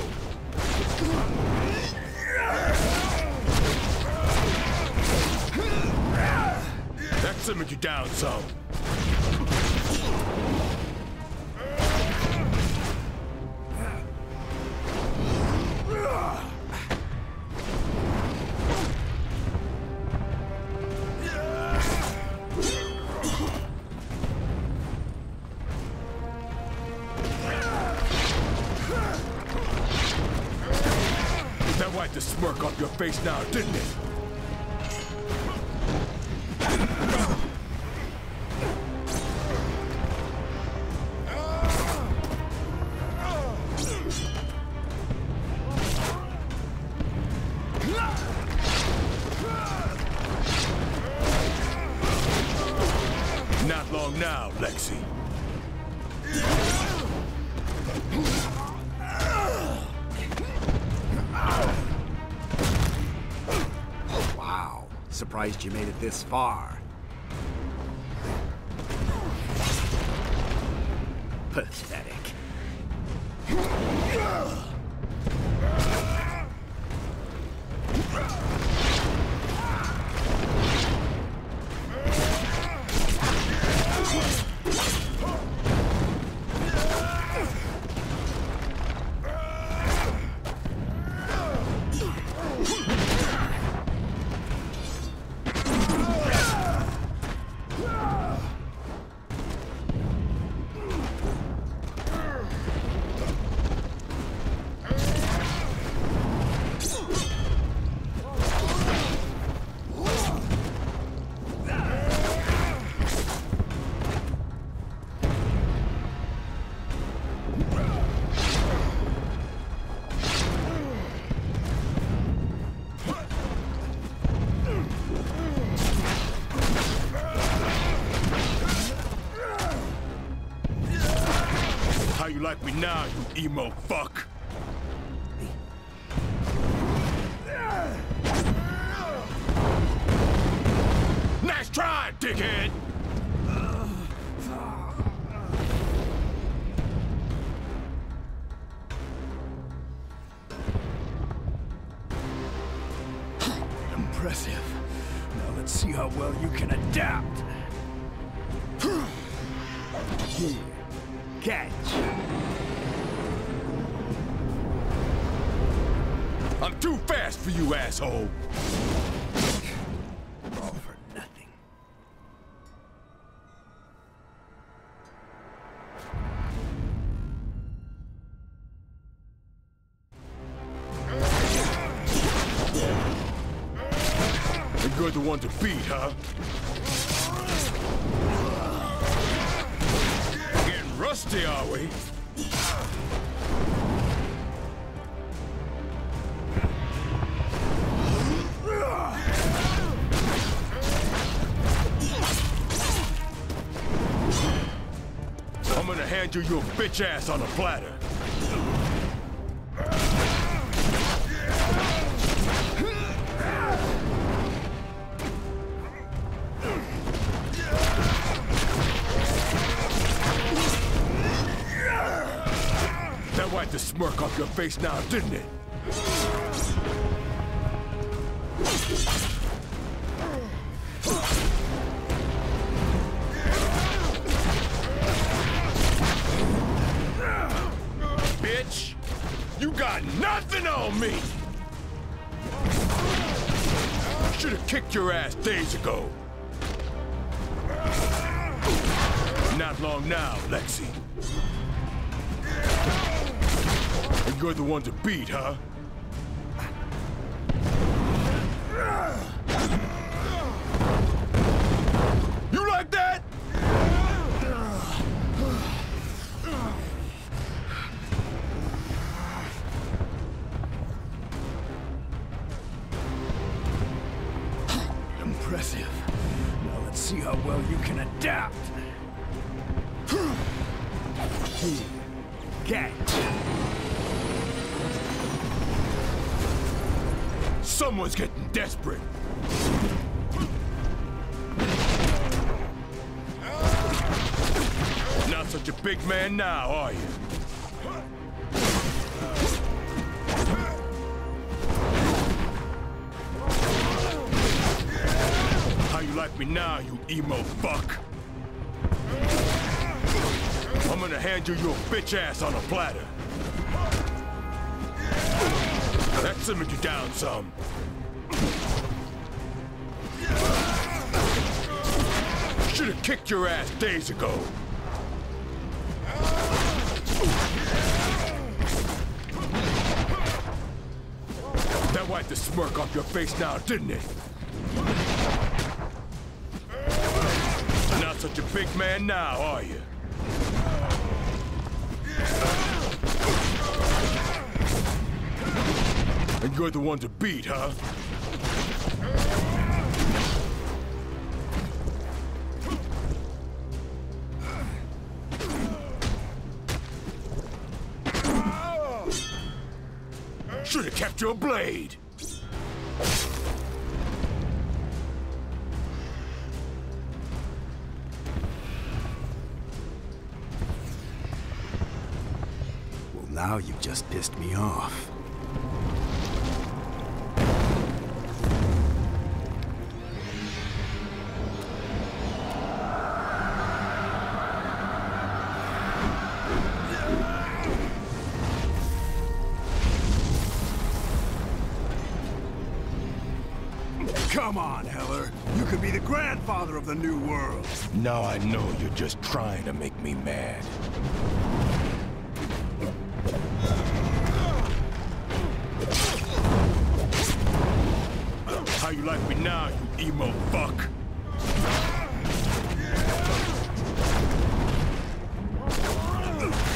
Surprised you made it this far. Now, you emo beat, huh? Getting rusty, are we? I'm gonna hand you your bitch ass on a platter. The smirk off your face now, didn't it? Bitch ass on a platter. That simmered you down some. Should have kicked your ass days ago. That wiped the smirk off your face now, didn't it? Not such a big man now, are you? You're the one to beat, huh? Should have kept your blade. Well, now you've just pissed me off. Now I know you're just trying to make me mad. How you like me now, you emo fuck?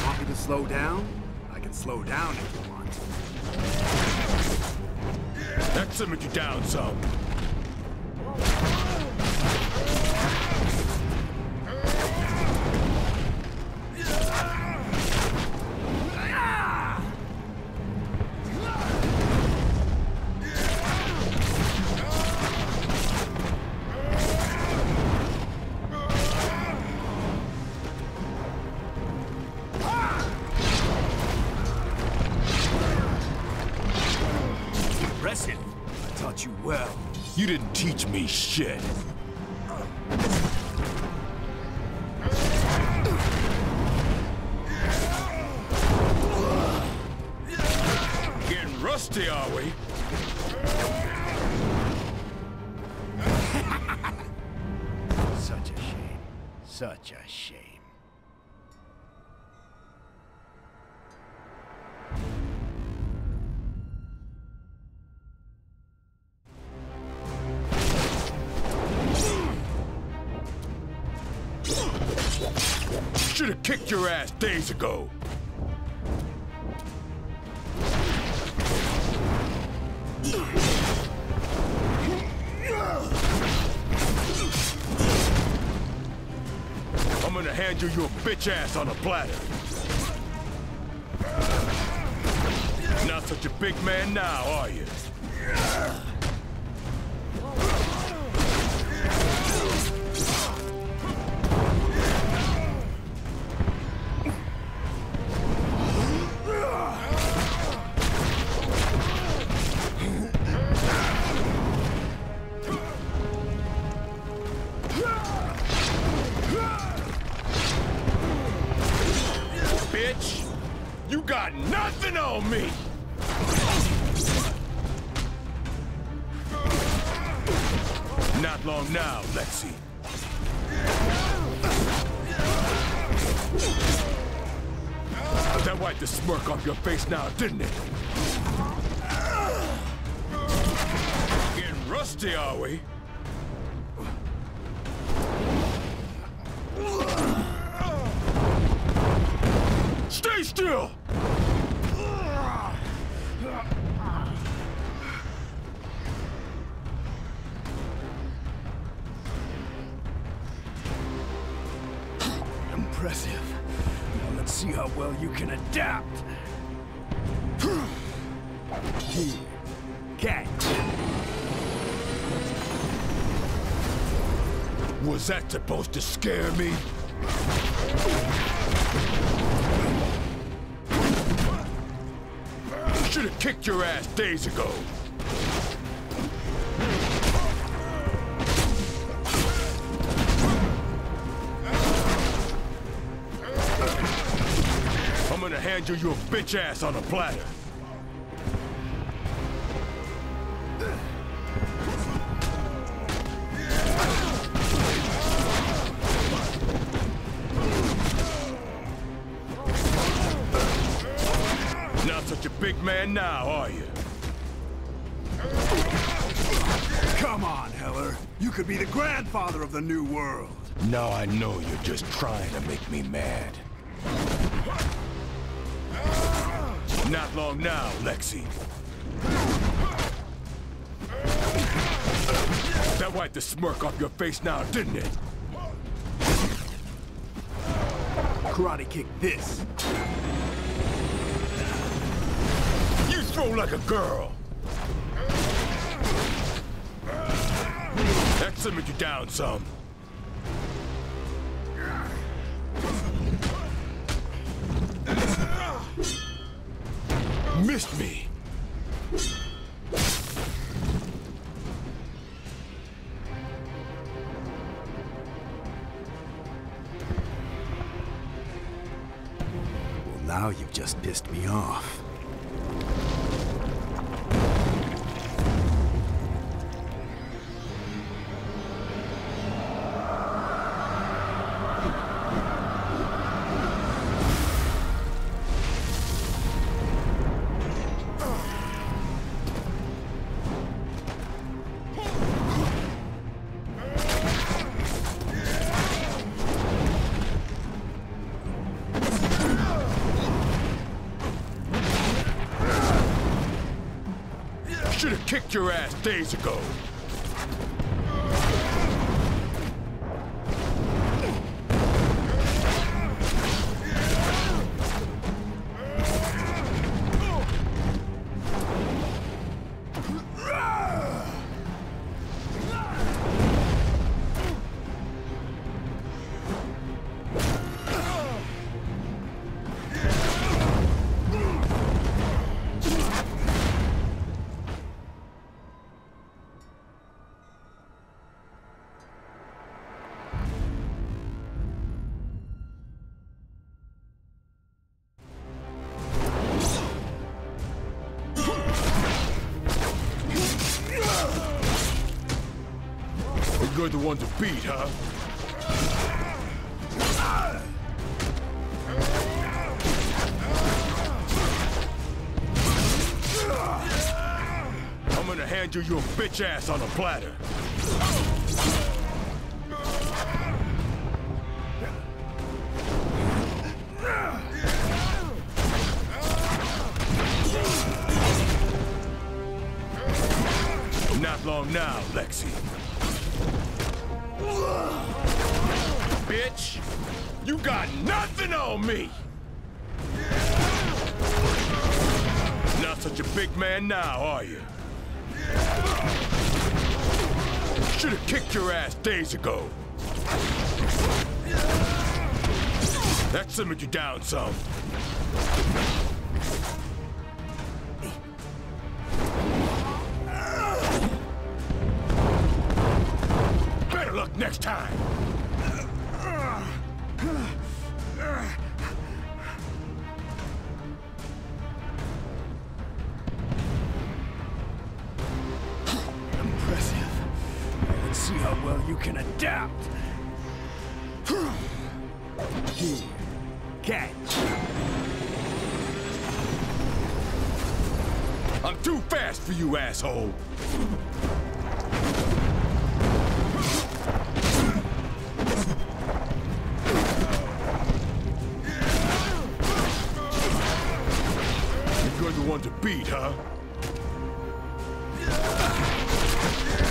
Want me to slow down? I can slow down if you want. That simmered you down some. Shit. Bitch ass on a platter. Not such a big man now, Long now, Lexi. That wiped the smirk off your face now, didn't it? Getting rusty, are we? Stay still! Was that supposed to scare me? Should have kicked your ass days ago. I'm gonna hand you your bitch ass on a platter. Now I know you're just trying to make me mad. Not long now, Lexi. That wiped the smirk off your face now, didn't it? Karate kick this. You throw like a girl. That simmered you down some. Your ass days ago. Beat, huh? I'm gonna hand you your bitch ass on a platter. Simmered you down some. Beat, huh?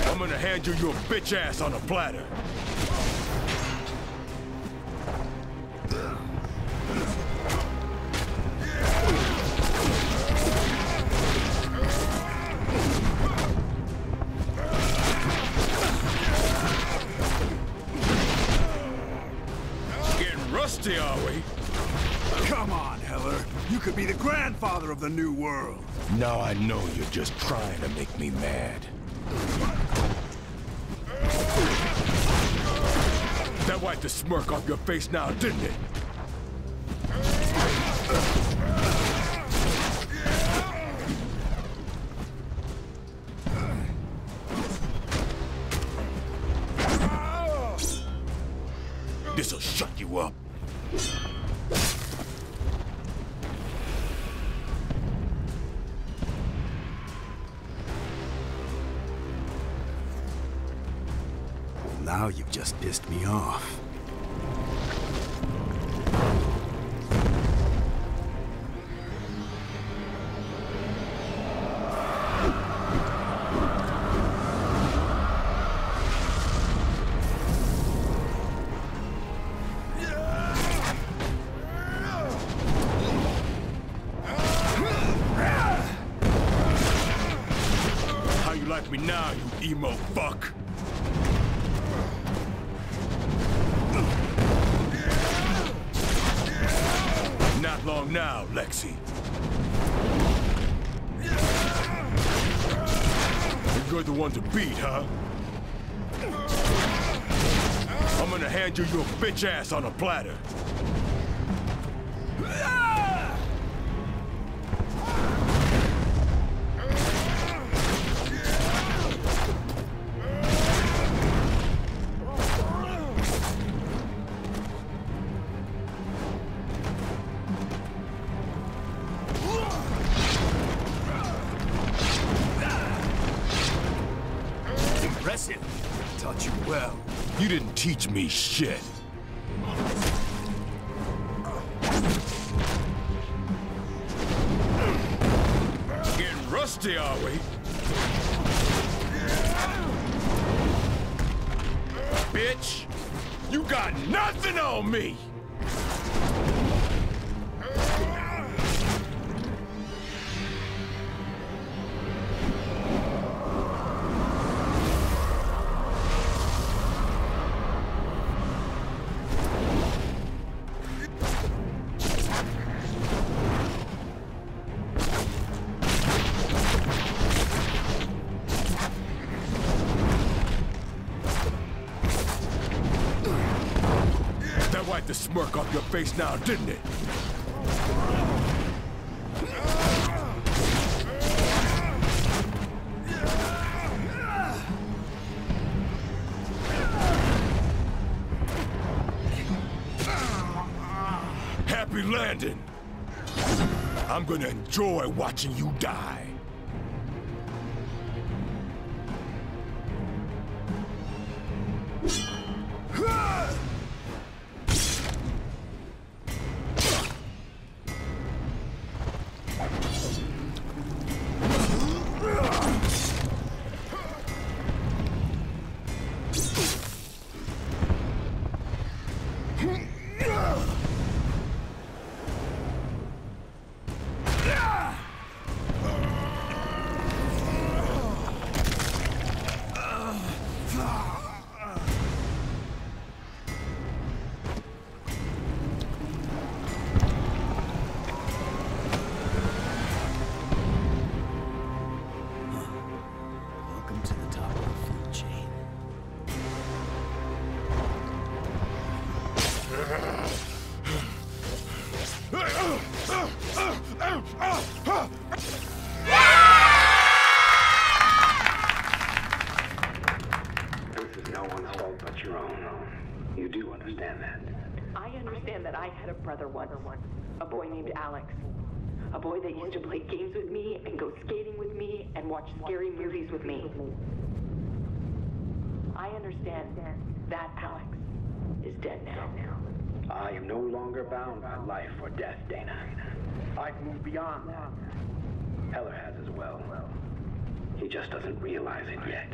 I'm gonna hand you your bitch ass on a platter. The new world. Now I know you're just trying to make me mad. That wiped the smirk off your face now, didn't it? You're the one to beat, huh? I'm gonna hand you your bitch ass on a platter. Me shit. Face now, didn't it? Happy landing. I'm gonna enjoy watching you die. a brother once, a boy named Alex. A boy that used to play games with me and go skating with me and watch scary movies with me. I understand that Alex is dead now. I am no longer bound by life or death, Dana. I've moved beyond that. Heller has as well. He just doesn't realize it yet.